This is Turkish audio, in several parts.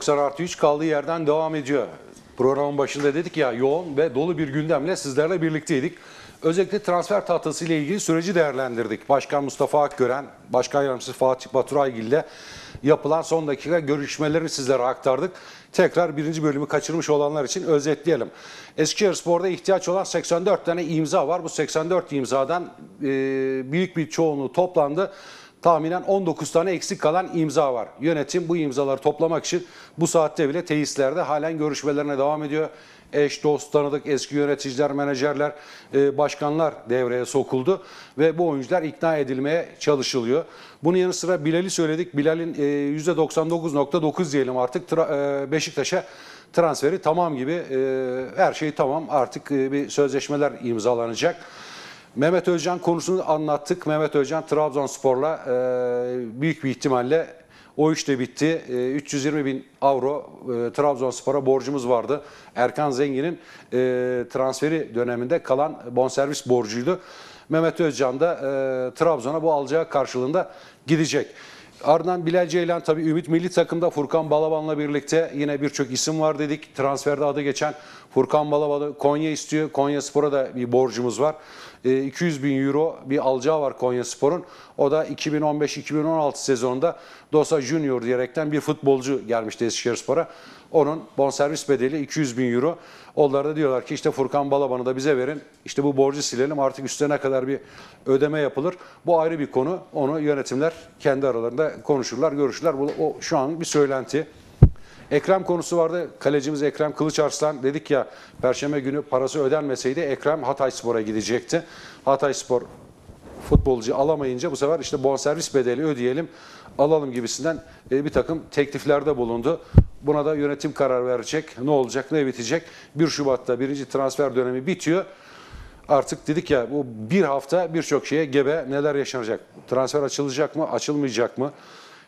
90 artı 3 kaldığı yerden devam ediyor. Programın başında dedik ya yoğun ve dolu bir gündemle sizlerle birlikteydik. Özellikle transfer tahtası ile ilgili süreci değerlendirdik. Başkan Mustafa Akgören, Başkan Yardımcısı Fatih Baturaygil ile yapılan son dakika görüşmelerini sizlere aktardık. Tekrar birinci bölümü kaçırmış olanlar için özetleyelim. Eskişehir Spor'da ihtiyaç olan 84 tane imza var. Bu 84 imzadan büyük bir çoğunluğu toplandı. Tahminen 19 tane eksik kalan imza var. Yönetim bu imzaları toplamak için bu saatte bile tesislerde halen görüşmelerine devam ediyor. Eş, dost, tanıdık, eski yöneticiler, menajerler, e, başkanlar devreye sokuldu ve bu oyuncular ikna edilmeye çalışılıyor. Bunun yanı sıra Bilal'i söyledik. Bilal'in e, %99.9 diyelim artık e, Beşiktaş'a transferi tamam gibi. E, her şey tamam. Artık e, bir sözleşmeler imzalanacak. Mehmet Özcan konusunu anlattık. Mehmet Özcan Trabzonspor'la e, büyük bir ihtimalle o iş de bitti. E, 320 bin avro e, Trabzonspor'a borcumuz vardı. Erkan Zengin'in e, transferi döneminde kalan bonservis borcuydu. Mehmet Özcan da e, Trabzon'a bu alacağı karşılığında gidecek. Ardından Bilal Ceylan tabii Ümit Milli Takım'da Furkan Balaban'la birlikte yine birçok isim var dedik. Transferde adı geçen Furkan Balaban'ı Konya istiyor. Konya Spor'a da bir borcumuz var. E, 200 bin euro bir alacağı var Konya Spor'un. O da 2015-2016 sezonunda Dosa Junior diyerekten bir futbolcu gelmişti Eskişehir Spor'a. Onun bonservis bedeli 200 bin euro. Onlar da diyorlar ki işte Furkan Balaban'ı da bize verin. İşte bu borcu silelim artık üstüne kadar bir ödeme yapılır. Bu ayrı bir konu. Onu yönetimler kendi aralarında konuşurlar, görüşürler. Bu o şu an bir söylenti. Ekrem konusu vardı. Kalecimiz Ekrem Kılıçarslan dedik ya Perşembe günü parası ödenmeseydi Ekrem Hatayspor'a gidecekti. Hatayspor futbolcu alamayınca bu sefer işte bonservis bedeli ödeyelim, alalım gibisinden e, bir takım tekliflerde bulundu. Buna da yönetim karar verecek. Ne olacak, ne bitecek? 1 Şubat'ta birinci transfer dönemi bitiyor. Artık dedik ya bu bir hafta birçok şeye gebe neler yaşanacak? Transfer açılacak mı, açılmayacak mı?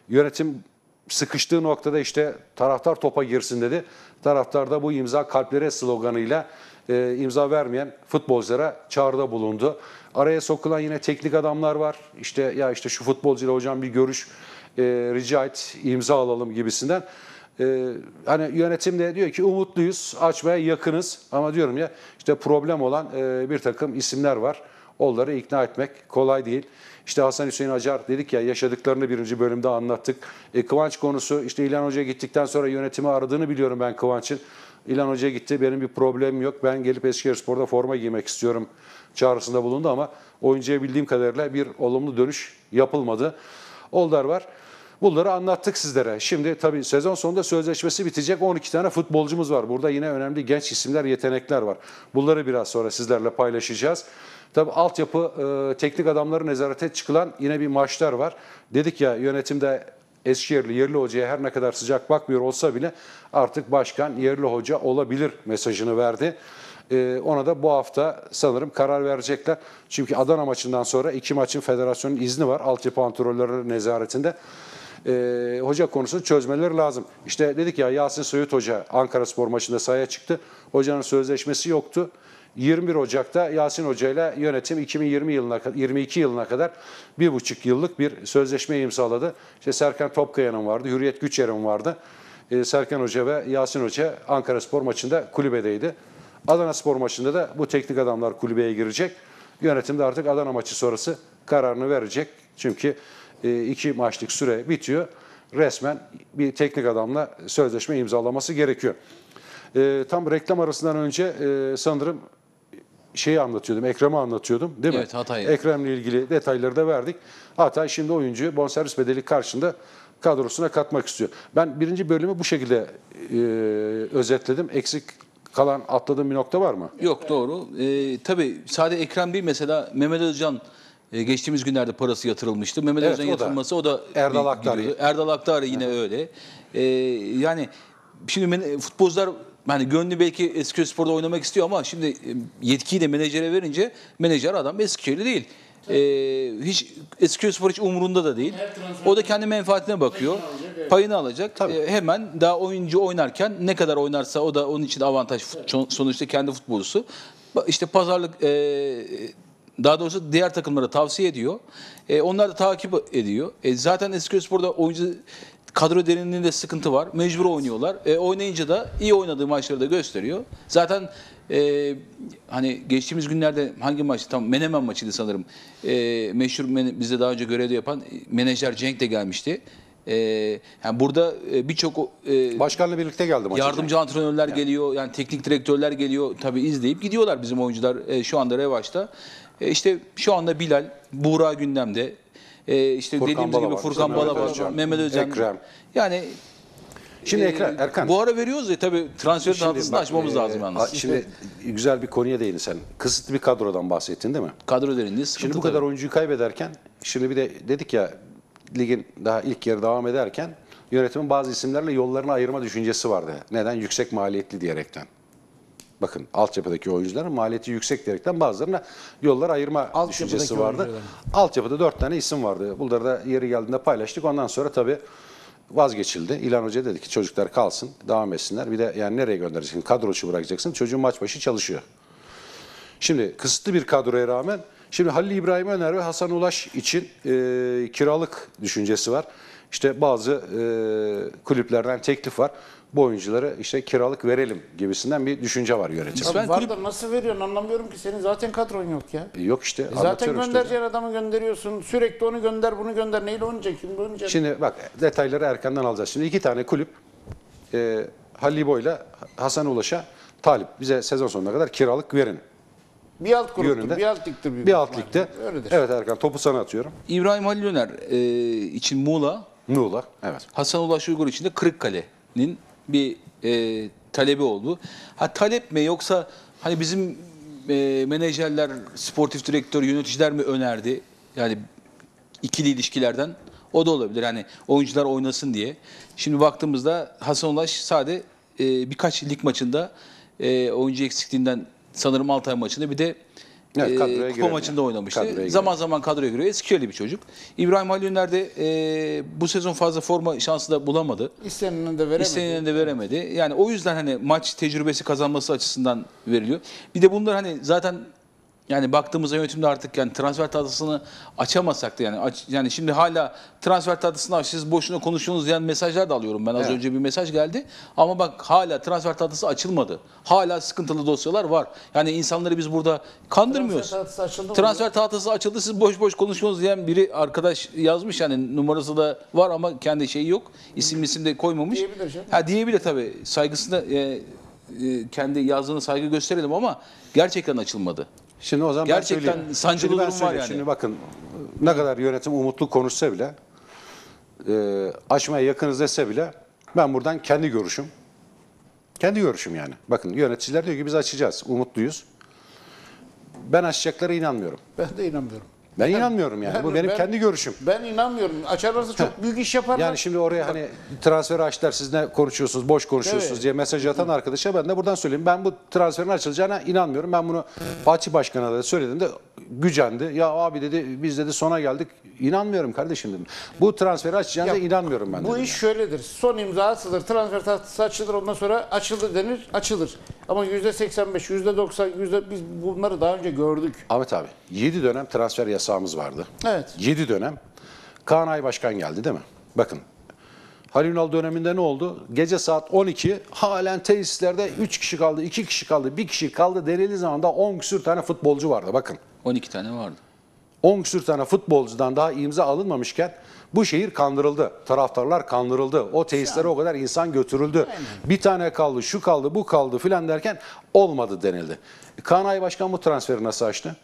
Yönetim sıkıştığı noktada işte taraftar topa girsin dedi. Taraftar da bu imza kalplere sloganıyla e, imza vermeyen futbolculara çağrıda bulundu. Araya sokulan yine teknik adamlar var. İşte ya işte şu futbolcuyla hocam bir görüş e, rica et, imza alalım gibisinden. E, hani yönetim de diyor ki umutluyuz, açmaya yakınız ama diyorum ya işte problem olan e, bir takım isimler var. Onları ikna etmek kolay değil. İşte Hasan Hüseyin Acar dedik ya yaşadıklarını birinci bölümde anlattık. E, Kıvanç konusu işte İlhan Hoca gittikten sonra yönetimi aradığını biliyorum ben Kıvanç'ın. İlhan Hoca gitti benim bir problemim yok. Ben gelip Eskişehirspor'da forma giymek istiyorum çağrısında bulundu ama oyuncuya bildiğim kadarıyla bir olumlu dönüş yapılmadı. Oldar var. Bunları anlattık sizlere. Şimdi tabii sezon sonunda sözleşmesi bitecek 12 tane futbolcumuz var. Burada yine önemli genç isimler, yetenekler var. Bunları biraz sonra sizlerle paylaşacağız. Tabii altyapı e, teknik adamları nezarete çıkılan yine bir maçlar var. Dedik ya yönetimde Eskişehirli yerli hocaya her ne kadar sıcak bakmıyor olsa bile artık başkan yerli hoca olabilir mesajını verdi. Ee, ona da bu hafta sanırım karar verecekler. Çünkü Adana maçından sonra iki maçın federasyonun izni var. Altyapı antrenörleri nezaretinde. Ee, hoca konusunu çözmeleri lazım. İşte dedik ya Yasin Söğüt Hoca Ankara Spor maçında sahaya çıktı. Hocanın sözleşmesi yoktu. 21 Ocak'ta Yasin Hoca ile yönetim 2020 yılına 22 yılına kadar bir buçuk yıllık bir sözleşme imzaladı. İşte Serkan Topkaya'nın vardı, Hürriyet Güçer'in vardı. Ee, Serkan Hoca ve Yasin Hoca Ankara Spor maçında kulübedeydi. Adana Spor maçında da bu teknik adamlar kulübeye girecek. Yönetim de artık Adana maçı sonrası kararını verecek. Çünkü e, iki maçlık süre bitiyor. Resmen bir teknik adamla sözleşme imzalaması gerekiyor. E, tam reklam arasından önce e, sanırım şeyi anlatıyordum, Ekrem'i anlatıyordum değil mi? Evet, Hatay'ı. Ekrem'le ilgili detayları da verdik. Hatay şimdi oyuncuyu bonservis bedeli karşında kadrosuna katmak istiyor. Ben birinci bölümü bu şekilde e, özetledim. Eksik kalan atladığım bir nokta var mı? Yok doğru. Ee, tabii sade Ekrem değil mesela Mehmet Özcan e, geçtiğimiz günlerde parası yatırılmıştı. Mehmet Evet, Özcan o da. yatırılması o da Erdal Aktar. Erdal Aktar yine öyle. Ee, yani şimdi futbolcular hani gönlü belki Eskişehirspor'da oynamak istiyor ama şimdi e, yetkiyi de menajere verince menajer adam Eskişehirli değil. Ee, hiç Eskişehirspor hiç umurunda da değil. O da kendi menfaatine bakıyor. Payını alacak. Ee, hemen daha oyuncu oynarken ne kadar oynarsa o da onun için avantaj. Fut- Sonuçta kendi futbolcusu. İşte pazarlık e, daha doğrusu diğer takımlara tavsiye ediyor. E, onlar da takip ediyor. E, zaten Eskişehirspor'da oyuncu kadro derinliğinde sıkıntı var. Mecbur oynuyorlar. E, oynayınca da iyi oynadığı maçları da gösteriyor. Zaten e, hani geçtiğimiz günlerde hangi maçtı? Tam Menemen maçıydı sanırım. E, meşhur men- bizde daha önce görevde yapan menajer Cenk de gelmişti. E, yani burada e, birçok e, Başkanla birlikte geldi maça. Yardımcı antrenörler geliyor, yani teknik direktörler geliyor. Tabii izleyip gidiyorlar bizim oyuncular e, şu anda revaçta. E, işte şu anda Bilal, Buğra gündemde. E, işte Furkan dediğimiz Bala gibi var, Furkan Bala var, Özcan, Mehmet Özcan. Ekrem. Yani Şimdi e, Ekrem, Erkan. bu ara veriyoruz ya tabii transfer bak, açmamız e, lazım yalnız. Şimdi güzel bir konuya değindin sen. Kısıtlı bir kadrodan bahsettin değil mi? Kadro derinliği sıkıntı Şimdi bu kadar tabii. oyuncuyu kaybederken, şimdi bir de dedik ya ligin daha ilk yarı devam ederken yönetimin bazı isimlerle yollarını ayırma düşüncesi vardı. Neden? Yüksek maliyetli diyerekten. Bakın altyapıdaki oyuncuların maliyeti yüksek diyerekten bazılarına yollar ayırma Altyapıdaki düşüncesi vardı. Altyapıda dört tane isim vardı. Bunları da yeri geldiğinde paylaştık. Ondan sonra tabii vazgeçildi. İlhan Hoca dedi ki çocuklar kalsın, devam etsinler. Bir de yani nereye göndereceksin? Kadroçu bırakacaksın. Çocuğun maç başı çalışıyor. Şimdi kısıtlı bir kadroya rağmen şimdi Halil İbrahim Öner ve Hasan Ulaş için e, kiralık düşüncesi var. İşte bazı e, kulüplerden teklif var. Bu oyuncuları işte kiralık verelim gibisinden bir düşünce var yönetim. Ben Abi var kulüp- da nasıl veriyorsun anlamıyorum ki senin zaten kadron yok ya. E, Yok işte E zaten işte. göndereceğin adamı gönderiyorsun. Sürekli onu gönder bunu gönder. Neyle oynayacak? Kimle oynayacak? Şimdi bak detayları erkenden alacağız. Şimdi iki tane kulüp e, Halil İbo ile Hasan Ulaş'a talip. Bize sezon sonuna kadar kiralık verin. bir alt gruptur, yönünde. bir alt ligdir. büyük Bir alt ligde. Öyledir. Evet Erkan topu sana atıyorum. İbrahim Halil Öner e, için Muğla, Muğla. Evet. Hasan Ulaş Uygur için de Kırıkkale'nin bir e, talebi oldu. Ha talep mi yoksa hani bizim e, menajerler, sportif direktör, yöneticiler mi önerdi? Yani ikili ilişkilerden o da olabilir. Hani oyuncular oynasın diye. Şimdi baktığımızda Hasan Ulaş sade e, birkaç lig maçında e, oyuncu eksikliğinden sanırım Altay maçında bir de Evet, e, kadroya kupa giremiyor. maçında oynamıştı. Kadroya zaman zaman kadroya giriyor. Eskişehirli bir çocuk. İbrahim Halil Öner de e, bu sezon fazla forma şansı da bulamadı. İsteneni de veremedi. İstenileni de veremedi. Yani o yüzden hani maç tecrübesi kazanması açısından veriliyor. Bir de bunlar hani zaten yani baktığımızda yönetimde artık yani transfer tahtasını açamasak da yani aç, yani şimdi hala transfer tahtasını aç siz boşuna konuşuyorsunuz diyen mesajlar da alıyorum ben. Az Evet. önce bir mesaj geldi. Ama bak hala transfer tahtası açılmadı. Hala sıkıntılı dosyalar var. Yani insanları biz burada kandırmıyoruz. Transfer tahtası açıldı mı? Transfer tahtası açıldı siz boş boş konuşuyorsunuz diyen biri arkadaş yazmış yani numarası da var ama kendi şeyi yok. İsim isim de koymamış. Diyebilir canım. Ha diyebilir tabii. Saygısını e, e, kendi yazdığını saygı gösterelim ama gerçekten açılmadı. Şimdi o zaman Gerçekten ben söyleyeyim. sancılı Şimdi ben durum var söyleyeyim. yani. Şimdi bakın ne kadar yönetim umutlu konuşsa bile e, açmaya yakınız dese bile ben buradan kendi görüşüm kendi görüşüm yani. Bakın yöneticiler diyor ki biz açacağız. Umutluyuz. Ben açacaklara inanmıyorum. Ben de inanmıyorum. Ben inanmıyorum yani. Bu Ben- benim ben- kendi görüşüm. Ben inanmıyorum. Açarlarsa çok büyük iş yaparlar. Yani şimdi oraya hani transferi açtılar siz ne konuşuyorsunuz, boş konuşuyorsunuz Evet. diye mesaj atan arkadaşa ben de buradan söyleyeyim. Ben bu transferin açılacağına inanmıyorum. Ben bunu Fatih Başkan'a da söylediğimde gücendi. Ya abi dedi biz dedi sona geldik. İnanmıyorum kardeşim dedim. Bu transferi açacağına Ya, inanmıyorum ben Bu dedim. iş şöyledir. Son imza atılır, transfer tahtası açılır, ondan sonra açıldı denir, açılır. Ama yüzde 85, yüzde 90, yüzde biz bunları daha önce gördük. Ahmet abi 7 dönem transfer yasağımız vardı. Evet. 7 dönem. Kaan Ay Başkan geldi değil mi? Bakın Halil Ünal döneminde ne oldu? Gece saat 12 halen tesislerde 3 kişi kaldı, 2 kişi kaldı, 1 kişi kaldı denildiği zaman da 10 küsür tane futbolcu vardı bakın. 12 tane vardı. 10 küsür tane futbolcudan daha imza alınmamışken bu şehir kandırıldı. Taraftarlar kandırıldı. O tesislere o kadar insan götürüldü. Bir tane kaldı, şu kaldı, bu kaldı filan derken olmadı denildi. Kaan Ay Başkan bu transferi nasıl açtı?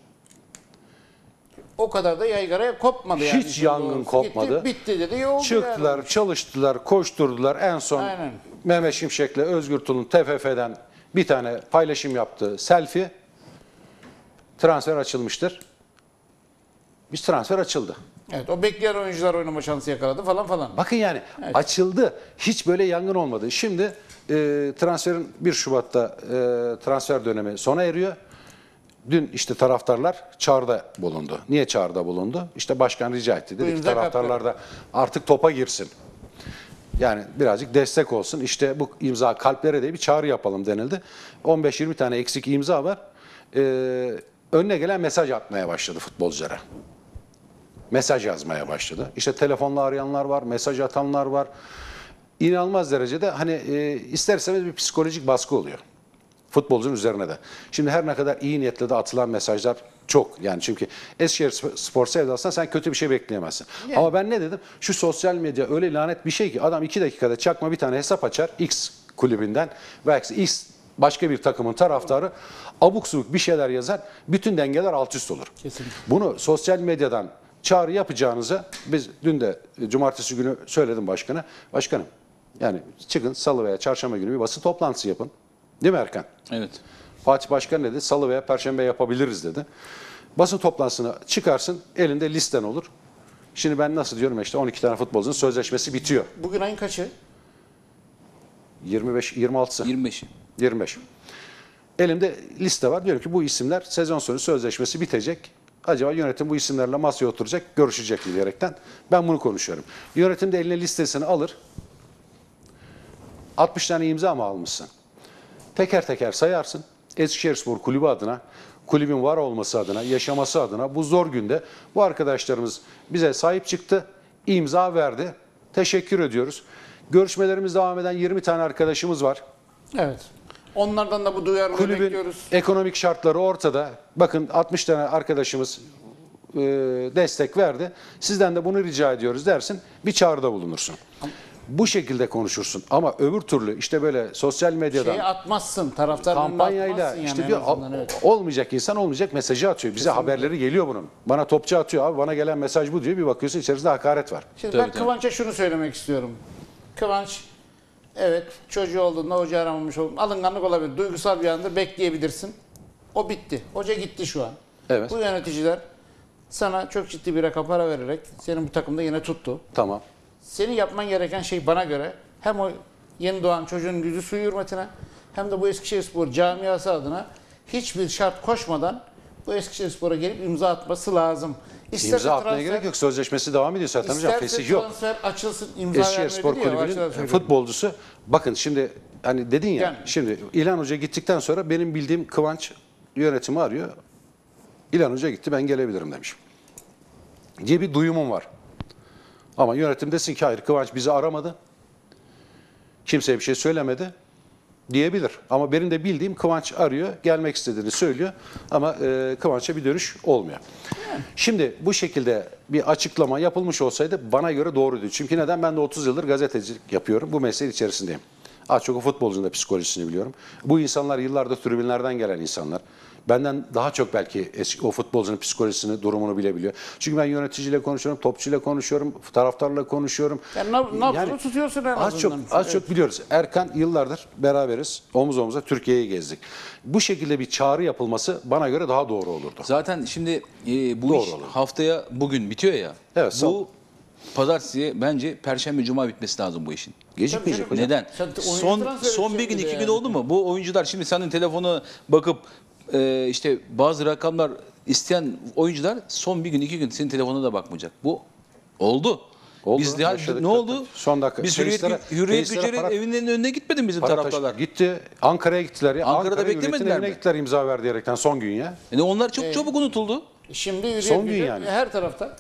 O kadar da yaygaraya kopmadı yani. Hiç yangın doğrusu. kopmadı. Gitti, bitti dedi, iyi oldu Çıktılar, yani. çalıştılar, koşturdular. En son Aynen. Mehmet Şimşek'le Özgür Tul'un TFF'den bir tane paylaşım yaptığı selfie transfer açılmıştır. Biz transfer açıldı. Evet, o bekleyen oyuncular oynama şansı yakaladı falan falan. Bakın yani açıldı. Hiç böyle yangın olmadı. Şimdi e, transferin 1 Şubat'ta e, transfer dönemi sona eriyor. Dün işte taraftarlar çağrıda bulundu. Niye çağrıda bulundu? İşte başkan rica etti. Dedi ki taraftarlar da artık topa girsin. Yani birazcık destek olsun. İşte bu imza kalplere de bir çağrı yapalım denildi. 15-20 tane eksik imza var. Ee, önüne gelen mesaj atmaya başladı futbolculara. mesaj yazmaya başladı. İşte telefonla arayanlar var, mesaj atanlar var. İnanılmaz derecede hani e, ister istemez bir psikolojik baskı oluyor. Futbolcunun üzerine de. Şimdi her ne kadar iyi niyetle de atılan mesajlar çok. Yani çünkü Eskişehir Sp- Spor sevdasından sen kötü bir şey bekleyemezsin. Ama ben ne dedim? Şu sosyal medya öyle lanet bir şey ki adam iki dakikada çakma bir tane hesap açar X kulübünden veya X başka bir takımın taraftarı abuk subuk bir şeyler yazar. Bütün dengeler alt üst olur. Kesinlikle. Bunu sosyal medyadan çağrı yapacağınızı biz dün de e, cumartesi günü söyledim başkana. Başkanım yani çıkın salı veya çarşamba günü bir basın toplantısı yapın. Değil mi Erkan? Evet. Fatih Başkan dedi salı veya perşembe yapabiliriz dedi. Basın toplantısına çıkarsın elinde listen olur. Şimdi ben nasıl diyorum işte 12 tane futbolcunun sözleşmesi bitiyor. Bugün ayın kaçı? 25 26'sı. 25'i. 25. Elimde liste var. Diyorum ki bu isimler sezon sonu sözleşmesi bitecek. Acaba yönetim bu isimlerle masaya oturacak, görüşecek mi diyerekten ben bunu konuşuyorum. Yönetim de eline listesini alır. 60 tane imza mı almışsın? Teker teker sayarsın. Eskişehirspor Kulübü adına, kulübün var olması adına, yaşaması adına bu zor günde bu arkadaşlarımız bize sahip çıktı, imza verdi. Teşekkür ediyoruz. Görüşmelerimiz devam eden 20 tane arkadaşımız var. Evet. Onlardan da bu duyarlılığı Kulübün bekliyoruz. ekonomik şartları ortada. Bakın 60 tane arkadaşımız e, destek verdi. Sizden de bunu rica ediyoruz dersin. Bir çağrıda bulunursun. Bu şekilde konuşursun. Ama öbür türlü işte böyle sosyal medyadan Şeyi atmazsın. Taraftarını kampanyayla atmazsın işte yani diyor en azından, evet. olmayacak insan olmayacak mesajı atıyor. Bize haberleri geliyor bunun. Bana topçu atıyor abi bana gelen mesaj bu diyor. Bir bakıyorsun içerisinde hakaret var. Şimdi Tabii, ben tabii. Kıvanç'a şunu söylemek istiyorum. Kıvanç evet çocuğu olduğunda hoca aramamış oldum. Alınganlık olabilir. Duygusal bir andır bekleyebilirsin. O bitti. Hoca gitti şu an. Evet. Bu yöneticiler sana çok ciddi bir rakam para vererek senin bu takımda yine tuttu. Tamam. Senin yapman gereken şey bana göre hem o yeni doğan çocuğun yüzü suyu hürmetine hem de bu Eskişehirspor camiası adına hiçbir şart koşmadan bu Eskişehirspor'a gelip imza atması lazım. İsterse İmza atmaya transfer- gerek yok. Sözleşmesi devam ediyor zaten hocam. Fesih yok. transfer açılsın imza Eskişehir Spor Kulübü'nün futbolcusu. Bakın şimdi hani dedin ya Yani. şimdi İlhan Hoca gittikten sonra benim bildiğim Kıvanç yönetimi arıyor. İlhan Hoca gitti ben gelebilirim demiş. Diye bir duyumum var. Ama yönetim desin ki hayır Kıvanç bizi aramadı. Kimseye bir şey söylemedi diyebilir. Ama benim de bildiğim Kıvanç arıyor, gelmek istediğini söylüyor ama e, Kıvanç'a bir dönüş olmuyor. Şimdi bu şekilde bir açıklama yapılmış olsaydı bana göre doğruydu. Çünkü neden? Ben de 30 yıldır gazetecilik yapıyorum. Bu mesleğin içerisindeyim. Az çok futbolcunun da psikolojisini biliyorum. Bu insanlar yıllardır tribünlerden gelen insanlar. Benden daha çok belki eski, o futbolcunun psikolojisini, durumunu bilebiliyor. Çünkü ben yöneticiyle konuşuyorum, topçuyla konuşuyorum, taraftarla konuşuyorum. Yani nab- nabzını tutuyorsun en az çok, az çok biliyoruz. Erkan yıllardır beraberiz. Omuz omuza Türkiye'yi gezdik. Bu şekilde bir çağrı yapılması bana göre daha doğru olurdu. Zaten şimdi e, bu Doğru iş olur. haftaya bugün bitiyor ya. Evet. Bu pazartesiye bence perşembe cuma bitmesi lazım bu işin. Gecikmeyecek hocam. Neden? Sen Son son bir gün iki gün yani. oldu mu? Bu oyuncular şimdi senin telefona bakıp e, işte bazı rakamlar isteyen oyuncular son bir gün iki gün senin telefonuna da bakmayacak. Bu oldu. Oldu, Biz yaşadık ne oldu? Son dakika. Biz Hürriyet, Hürriyet Gücer'in evinin önüne gitmedi mi bizim Para taraftarlar? taşı- Gitti. Ankara'ya gittiler ya. Ankara'da Ankara beklemediler evine mi? gittiler imza ver diyerekten son gün ya. Yani onlar çok çabuk unutuldu. Şimdi yürüyüp Son gün yani. her tarafta.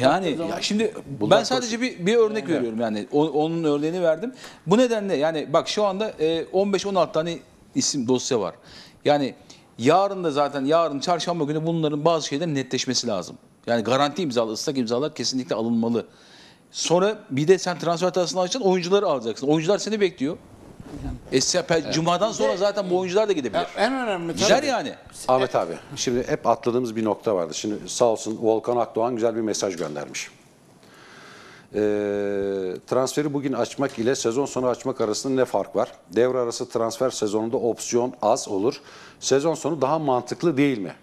Yani ya şimdi Bunlar ben sadece bir, bir örnek veriyorum yani O- onun örneğini verdim. Bu nedenle yani bak şu anda e, 15-16 tane isim dosya var. Yani yarın da zaten yarın çarşamba günü bunların bazı şeylerin netleşmesi lazım. Yani garanti imzalı ıslak imzalar kesinlikle alınmalı. Sonra bir de sen transfer tahtasını açacaksın oyuncuları alacaksın. Oyuncular seni bekliyor. E, pe- Cuma'dan sonra zaten bu oyuncular da gidebilir. Ya en önemli Gider tabii. yani. Ahmet abi şimdi hep atladığımız bir nokta vardı. Şimdi sağ olsun Volkan Akdoğan güzel bir mesaj göndermiş. Ee, transferi bugün açmak ile sezon sonu açmak arasında ne fark var? Devre arası transfer sezonunda opsiyon az olur. Sezon sonu daha mantıklı değil mi?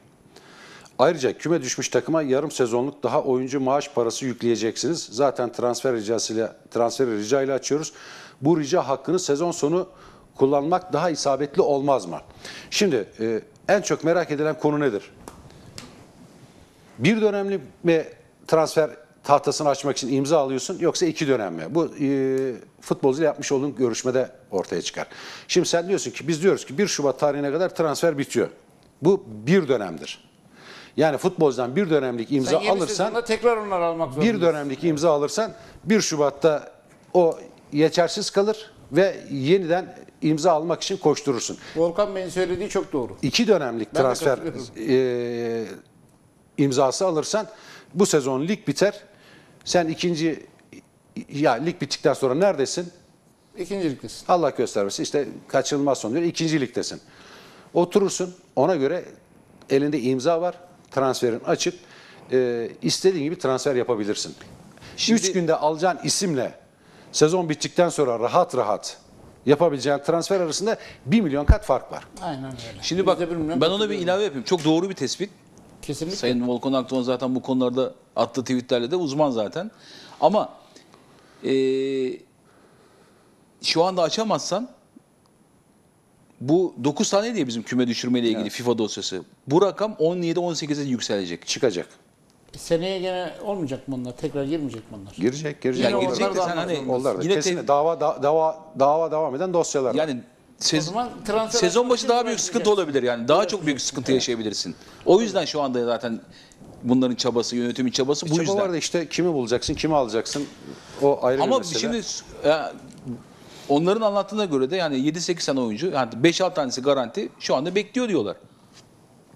Ayrıca küme düşmüş takıma yarım sezonluk daha oyuncu maaş parası yükleyeceksiniz. Zaten transfer ricasıyla transferi rica ile açıyoruz. Bu rica hakkını sezon sonu kullanmak daha isabetli olmaz mı? Şimdi e, en çok merak edilen konu nedir? Bir dönemli mi transfer tahtasını açmak için imza alıyorsun yoksa iki dönem mi? Bu e, futbolcuyla yapmış olduğun görüşmede ortaya çıkar. Şimdi sen diyorsun ki biz diyoruz ki 1 Şubat tarihine kadar transfer bitiyor. Bu bir dönemdir. Yani futbolcudan bir dönemlik imza Sen yeni alırsan sezonda tekrar onları almak zorundasın. bir dönemlik imza alırsan 1 Şubat'ta o geçersiz kalır ve yeniden imza almak için koşturursun. Volkan Bey'in söylediği çok doğru. İki dönemlik Ben de transfer katılıyorum. e, imzası alırsan bu sezon lig biter. Sen ikinci ya lig bittikten sonra neredesin? İkinciliktesin. Allah göstermesin işte kaçınılmaz son diyor. İkinci ligdesin. Oturursun ona göre elinde imza var. Transferin açık. Ee, istediğin gibi transfer yapabilirsin. Şimdi- Üç günde alacağın isimle sezon bittikten sonra rahat rahat yapabileceğin transfer arasında 1 milyon kat fark var. Aynen öyle. Şimdi bak ben ona bir ilave yapayım. Çok doğru bir tespit. Kesinlikle. Sayın Volkan Akdoğan zaten bu konularda attığı tweetlerle de uzman zaten. Ama eee, şu anda açamazsan bu 9 tane diye bizim küme düşürmeyle ilgili FIFA dosyası. Bu rakam 17-18'e yükselecek. Çıkacak. Seneye gene olmayacak mı onlar? Tekrar girmeyecek mi onlar? Girecek, girecek. Yani girecek de sen hani. Onlar da yine kesin te- dava, da- dava dava devam eden dosyalar. yani sez- O zaman transfer sezon başı daha büyük uğraşacak. sıkıntı olabilir yani. Daha çok büyük sıkıntı yaşayabilirsin. O yüzden şu anda zaten bunların çabası, yönetimin çabası bu İşte yüzden. var da işte kimi bulacaksın, kimi alacaksın o ayrı bir Ama mesele. şimdi ya, onların anlattığına göre de yani 7-8 tane oyuncu yani 5-6 tanesi garanti şu anda bekliyor diyorlar.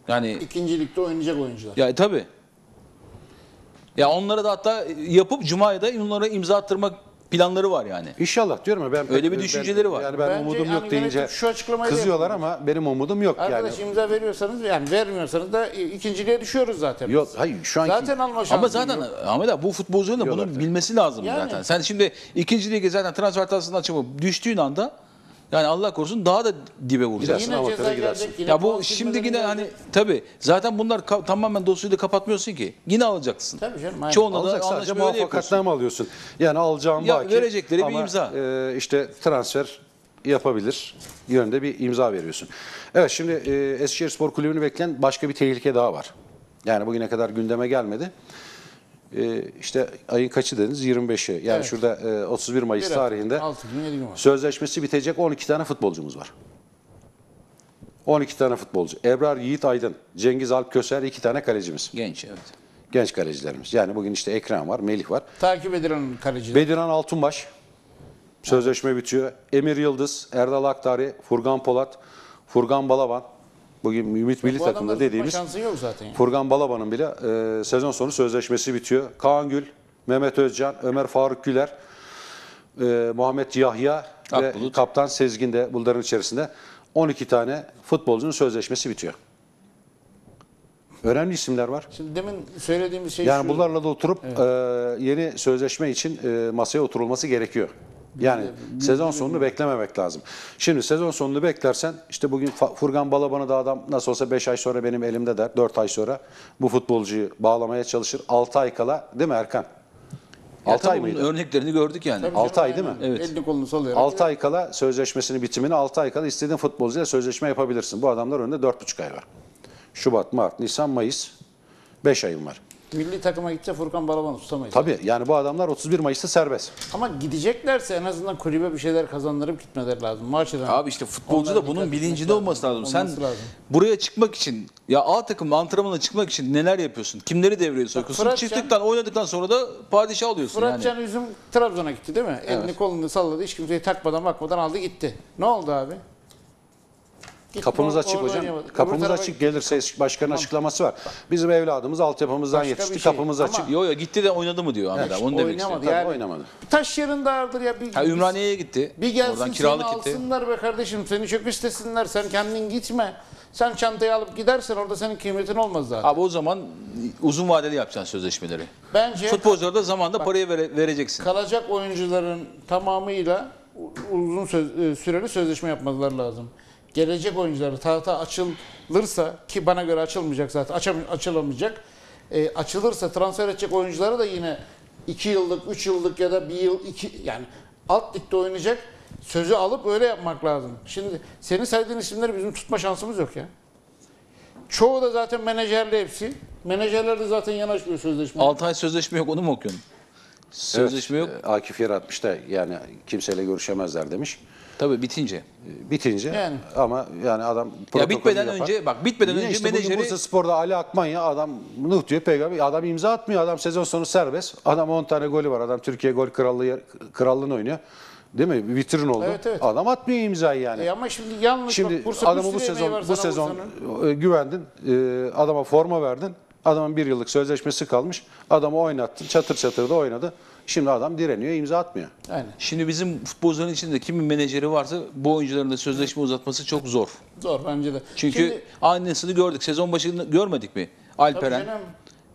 Yani İkinci ligde oynayacak oyuncular. ya tabii. Ya onlara da hatta yapıp Cuma'ya da onlara imza attırmak planları var yani. İnşallah diyorum ya ben Öyle bir ben- düşünceleri var. Yani ben Bence umudum yani yok deyince şu açıklamayı kızıyorlar ama benim umudum yok Arkadaş yani. imza veriyorsanız yani vermiyorsanız da ikinciliğe düşüyoruz zaten. biz. Yok hayır şu anki Zaten alma şansı Ama zaten yok. Ahmet abi bu futbolcunun da bunu tabii. bilmesi lazım Yani. zaten. Sen şimdi ikinci lige zaten transfer tahtasından çıkıp düştüğün anda yani Allah korusun daha da dibe vuracaksın. Gidersin, Yine amatöre gidersin. Yine Ya bu şimdi yine hani tabi zaten bunlar tamamen dosyayı da kapatmıyorsun ki. Yine alacaksın. Tabii canım, aynen. Çoğunla da alacak sadece öyle yapıyorsun. muvaffakatname alıyorsun. Yani alacağın Ya baki verecekleri bir imza. e, işte transfer yapabilir yönde bir imza veriyorsun. Evet şimdi e, Eskişehir Spor Kulübü'nü bekleyen başka bir tehlike daha var. Yani bugüne kadar gündeme gelmedi. E, işte ayın kaçı dediniz? 25'i. Yani Evet. şurada e, 31 Mayıs Bir hafta, tarihinde altı gün, yedi gün var. Sözleşmesi bitecek 12 tane futbolcumuz var. 12 tane futbolcu. Ebrar Yiğit Aydın, Cengiz Alp Köser iki tane kalecimiz. Genç evet. Genç kalecilerimiz. Yani bugün işte Ekrem var, Melih var. Takip edilen kaleciler. Bediran Altunbaş sözleşme bitiyor. Emir Yıldız, Erdal Aktari, Furkan Polat, Furkan Balaban. Bugün Ümit Milli takımda dediğimiz yok zaten. Yani. Furkan Balaban'ın bile e, sezon sonu sözleşmesi bitiyor. Kaan Gül, Mehmet Özcan, Ömer Faruk Güler, e, Muhammed Yahya ve Akbulut. Kaptan Sezgin de bunların içerisinde 12 tane futbolcunun sözleşmesi bitiyor. Önemli isimler var. Şimdi demin söylediğimiz şey Yani şu. bunlarla da oturup e, yeni sözleşme için e, masaya oturulması gerekiyor. Yani sezon sonunu beklememek lazım. Şimdi sezon sonunu beklersen işte bugün Furkan Balaban'ı da adam nasıl olsa 5 ay sonra benim elimde der. 4 ay sonra bu futbolcuyu bağlamaya çalışır. 6 ay kala değil mi Erkan? Ya 6 tabii ay mıydı? örneklerini gördük yani. Tabii altı canım, ay değil mi? Evet. Elini kolunu sallayarak. 6 ay kala sözleşmesini bitimini 6 ay kala istediğin futbolcuyla sözleşme yapabilirsin. Bu adamlar önünde 4,5 ay var. Şubat, Mart, Nisan, Mayıs 5 ayım var. Milli takıma gitse Furkan Balaban'ı tutamayız. Tabii yani bu adamlar 31 Mayıs'ta serbest. Ama gideceklerse en azından kulübe bir şeyler kazandırıp gitmeleri lazım. Maaşıdan. Abi işte futbolcu Onlara da bunun bilincinde olması lazım. Sen Olması lazım. buraya çıkmak için ya A takım antrenmana çıkmak için neler yapıyorsun? Kimleri devreye sokuyorsun? Fırat Çıktıktan oynadıktan sonra da padişah oluyorsun Fırat yani. Can Üzüm Trabzon'a gitti değil mi? Elini kolunu salladı. Hiç kimseyi takmadan bakmadan aldı gitti. Ne oldu abi? Kapımız açık hocam. Öbür Kapımız tarafa açık gitti. gelirse eski başkanın açıklaması var. Bizim evladımız altyapımızdan Başka yetişti. bir şey. Kapımız Ama- açık. Yo yo gitti de oynadı mı diyor Ahmet abi. Onu demek Oynamadı istiyor. Tabii yani. oynamadı. Taş yerin dardır ya. Bir, Ha Ümraniye'ye gitti. Bir gelsin Oradan seni kiralık gitti. alsınlar be kardeşim. Seni çok istesinler. Sen kendin gitme. Sen çantayı alıp gidersen orada senin kıymetin olmaz zaten. Abi o zaman uzun vadeli yapacaksın sözleşmeleri. Bence Futbolculara da zamanda parayı vere- vereceksin. kalacak oyuncuların tamamıyla u- uzun söz, e, süreli sözleşme yapmaları lazım. Gelecek oyuncuları tahta açılırsa ki bana göre açılmayacak zaten açam- açılamayacak. E, açılırsa transfer edecek oyuncuları da yine 2 yıllık, 3 yıllık ya da 1 yıl, 2 yani alt ligde oynayacak sözü alıp öyle yapmak lazım. Şimdi senin saydığın isimleri bizim tutma şansımız yok ya. Çoğu da zaten menajerli hepsi. Menajerler de zaten yanaşmıyor sözleşme. 6 ay sözleşme yok onu mu okuyorsun? Sözleşme yok. Evet, Akif yer atmış da yani kimseyle görüşemezler demiş. Tabii bitince. Bitince Yani. ama yani adam Ya protokolü bitmeden yapar. önce bak bitmeden Yine önce işte bugün menajeri Bursa Spor'da Ali Akman ya adam Nuh diyor peygamber adam imza atmıyor adam sezon sonu serbest. Adam 10 tane golü var adam Türkiye gol krallığı krallığını oynuyor. Değil mi? Vitrin oldu. Evet, evet. Adam atmıyor imzayı yani. E ama şimdi yanlış Şimdi bak Bursa adamı bu sezon bu sana sezon Bursa'nın. e, güvendin. e, adama forma verdin. Adamın bir yıllık sözleşmesi kalmış. Adamı oynattın. Çatır çatır da oynadı. Şimdi adam direniyor, imza atmıyor. Aynen. Şimdi bizim futbolcuların içinde kimin menajeri varsa bu oyuncuların da sözleşme uzatması çok zor. Zor bence de. Çünkü Şimdi- aynısını gördük. Sezon başında görmedik mi? Alperen.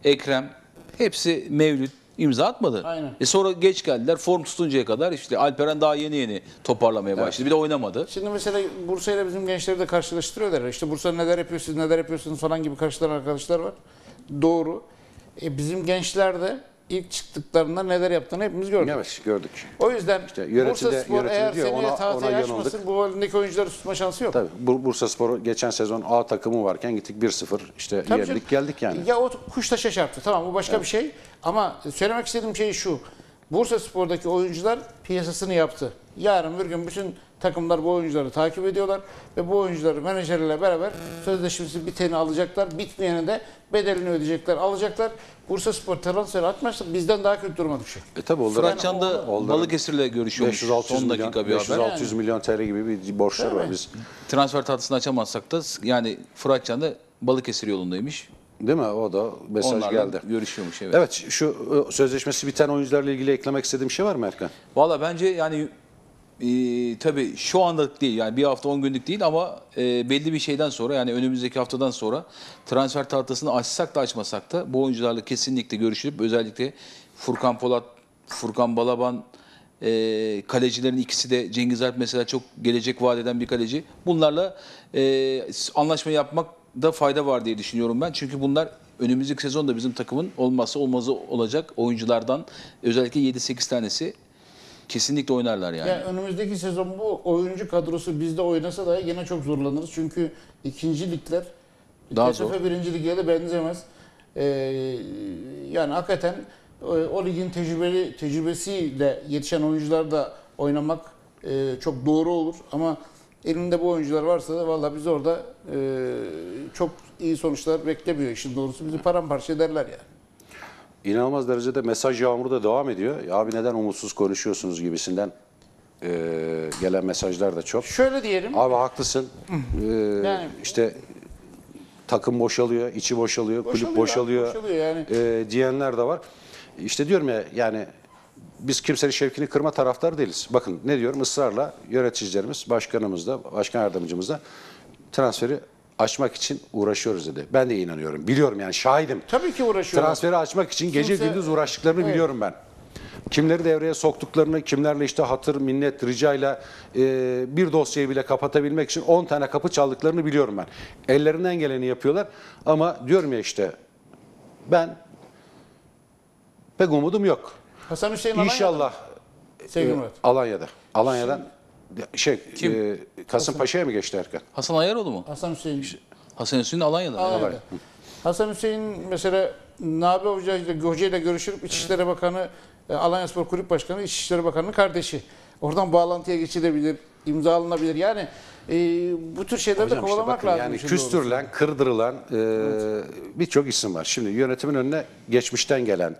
Ekrem hepsi Mevlüt imza atmadı. Aynen. E sonra geç geldiler. Form tutuncaya kadar işte Alperen daha yeni yeni toparlamaya başladı. Bir de oynamadı. Şimdi mesela Bursa ile bizim gençleri de karşılaştırıyorlar. İşte Bursa neler yapıyor, siz neler yapıyorsunuz falan gibi karşılayan arkadaşlar var. Doğru. E bizim gençler de ilk çıktıklarında neler yaptığını hepimiz gördük. Evet gördük. O yüzden yönetide- Bursa Spor eğer diyor, seneye ona açmasın bu elindeki oyuncuları tutma şansı yok. Tabii Bur- Bursa Spor geçen sezon A takımı varken gittik 1-0 işte Tabii canım. geldik yani. Ya o kuş taşa çarptı. Tamam bu başka bir şey. Ama söylemek istediğim şey şu. Bursa Spor'daki oyuncular piyasasını yaptı. Yarın bir gün bütün takımlar bu oyuncuları takip ediyorlar ve bu oyuncuları menajerle beraber sözleşmesi biteni alacaklar. Bitmeyeni de bedelini ödeyecekler, alacaklar. Bursa Spor transfer atmazsa bizden daha kötü duruma düşecek. E tabii olur. Fıratcan da Oldu. Balıkesir'le görüşüyormuş. 500-600 Son milyon, dakika bir haber. 500-600 milyon TL gibi bir borçları var biz. Transfer tahtısını açamazsak da yani Fıratcan da Balıkesir yolundaymış. Değil mi? O da mesaj Onlarla geldi. görüşüyormuş evet. Evet şu e, sözleşmesi biten oyuncularla ilgili eklemek istediğim şey var mı Erkan? Valla bence yani e, tabii şu anlık değil yani bir hafta 10 günlük değil ama e, belli bir şeyden sonra yani önümüzdeki haftadan sonra transfer tahtasını açsak da açmasak da bu oyuncularla kesinlikle görüşülüp özellikle Furkan Polat, Furkan Balaban e, kalecilerin ikisi de Cengiz Alp mesela çok gelecek vaat eden bir kaleci. Bunlarla e, anlaşma yapmak da fayda var diye düşünüyorum ben. Çünkü bunlar önümüzdeki sezonda bizim takımın olmazsa olmazı olacak oyunculardan özellikle 7-8 tanesi Kesinlikle oynarlar yani. Yani önümüzdeki sezon bu oyuncu kadrosu bizde oynasa dahi gene çok zorlanırız. Çünkü ikinci ligler Daha zor. birinci lige de benzemez. Ee, yani hakikaten o, o ligin tecrübeli tecrübesiyle yetişen oyuncular da oynamak e, çok doğru olur. Ama elinde bu oyuncular varsa da valla biz orada e, çok iyi sonuçlar beklemiyor işin doğrusu. Bizi paramparça ederler yani. İnanılmaz derecede mesaj yağmuru da devam ediyor. Ya abi neden umutsuz konuşuyorsunuz gibisinden e, gelen mesajlar da çok. Şöyle diyelim. Abi haklısın. Ee, Yani- işte takım boşalıyor, içi boşalıyor, kulüp Boşalıyor, boşalıyor, boşalıyor yani. ee, diyenler de var. İşte diyorum ya yani biz kimsenin şevkini kırma taraftar değiliz. Bakın ne diyorum ısrarla yöneticilerimiz, başkanımız da, başkan yardımcımız da transferi açmak için uğraşıyoruz dedi. Ben de inanıyorum. Biliyorum yani şahidim. Tabii ki uğraşıyorlar. Transferi açmak için gece Kimse- gündüz uğraştıklarını Evet. biliyorum ben. Kimleri devreye soktuklarını, kimlerle işte hatır, minnet, ricayla e, bir dosyayı bile kapatabilmek için 10 tane kapı çaldıklarını biliyorum ben. Ellerinden geleni yapıyorlar ama diyorum ya işte ben pek umudum yok. Hasan Hüseyin Alanya'da İnşallah mı? Sevgili e, Murat. Alanya'da. Alanya'dan şey Kim? e, Kasımpaşa'ya mı geçti Erkan? Hasan Ayaroğlu mu? Hasan Hüseyin. Hasan Hüseyin Alanya'da. Alanya'da. Evet. Hasan Hüseyin mesela Nabi Hoca ile Hoca ile görüşürüp İçişleri Bakanı e, Alanya Spor Kulüp Başkanı İçişleri Bakanı'nın kardeşi. Oradan bağlantıya geçilebilir, imza alınabilir. Yani e, bu tür şeyleri Hocam de işte kovalamak bakın lazım. yani işin doğrusu. küstürülen, kırdırılan e, birçok isim var. Şimdi yönetimin önüne geçmişten gelen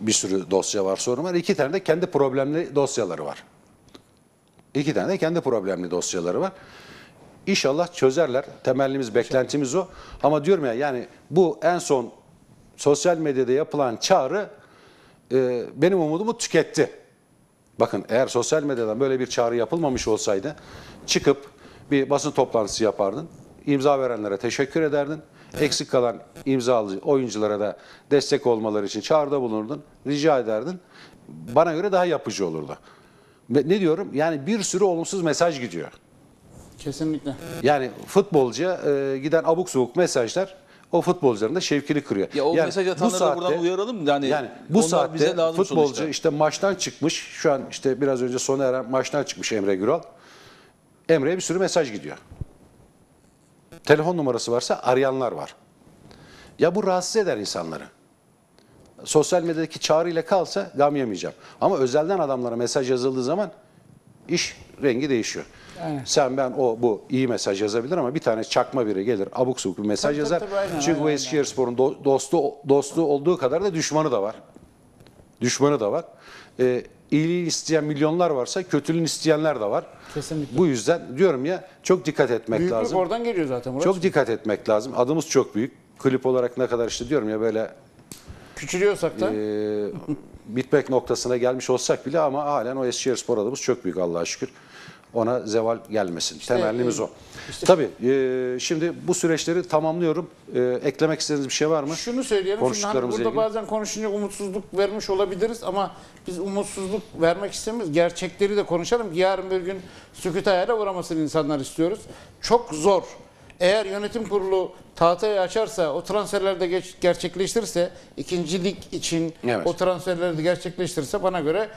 bir sürü dosya var, sorun var. İki tane de kendi problemli dosyaları var. İki tane de kendi problemli dosyaları var. İnşallah çözerler. Temellimiz, beklentimiz o. Ama diyorum ya yani bu en son sosyal medyada yapılan çağrı e, benim umudumu tüketti. Bakın eğer sosyal medyadan böyle bir çağrı yapılmamış olsaydı çıkıp bir basın toplantısı yapardın. imza verenlere teşekkür ederdin. Eksik kalan imzalı oyunculara da destek olmaları için çağrıda bulunurdun. Rica ederdin. Bana göre daha yapıcı olurdu. Ne diyorum? Yani bir sürü olumsuz mesaj gidiyor. Kesinlikle. Yani futbolcuya e, giden abuk subuk mesajlar o futbolcuların da şevkini kırıyor. Ya o yani mesaj atanları da buradan uyaralım. Yani yani bu saatte bize lazım futbolcu sonuçta. işte maçtan çıkmış. Şu an işte biraz önce sona eren maçtan çıkmış Emre Güral. Emre'ye bir sürü mesaj gidiyor. Telefon numarası varsa arayanlar var. Ya bu rahatsız eder insanları. Sosyal medyadaki çağrıyla kalsa gam yemeyeceğim. Ama özelden adamlara mesaj yazıldığı zaman iş rengi değişiyor. Aynen. Sen ben o bu iyi mesaj yazabilir ama bir tane çakma biri gelir abuk subuk bir mesaj Tabii, yazar. tabii, aynen, Çünkü bu aynen, Eskişehirspor'un do- dostu dostu olduğu kadar da düşmanı da var. Düşmanı da var. Ee, iyiliği isteyen milyonlar varsa kötülüğünü isteyenler de var. Kesinlikle. Bu yüzden diyorum ya çok dikkat etmek Büyüklük lazım. oradan geliyor zaten. Murat. Çok dikkat etmek lazım. Adımız çok büyük. Klip olarak ne kadar işte diyorum ya böyle Küçülüyorsak da. e, bitmek noktasına gelmiş olsak bile ama halen o Eskişehirspor adımız çok büyük Allah'a şükür. Ona zeval gelmesin. Temennimiz e, o. Tabii e, şimdi bu süreçleri tamamlıyorum. E, eklemek istediğiniz bir şey var mı? Şunu söyleyelim. Şimdi hani burada ilgili. bazen konuşunca umutsuzluk vermiş olabiliriz ama biz umutsuzluk vermek istemiyoruz. Gerçekleri de konuşalım ki yarın bir gün sükût hayale uğramasın insanlar istiyoruz. Çok zor. Eğer yönetim kurulu tahtayı açarsa, o transferleri de geç- gerçekleştirirse, ikincilik için Evet. o transferleri de gerçekleştirirse bana göre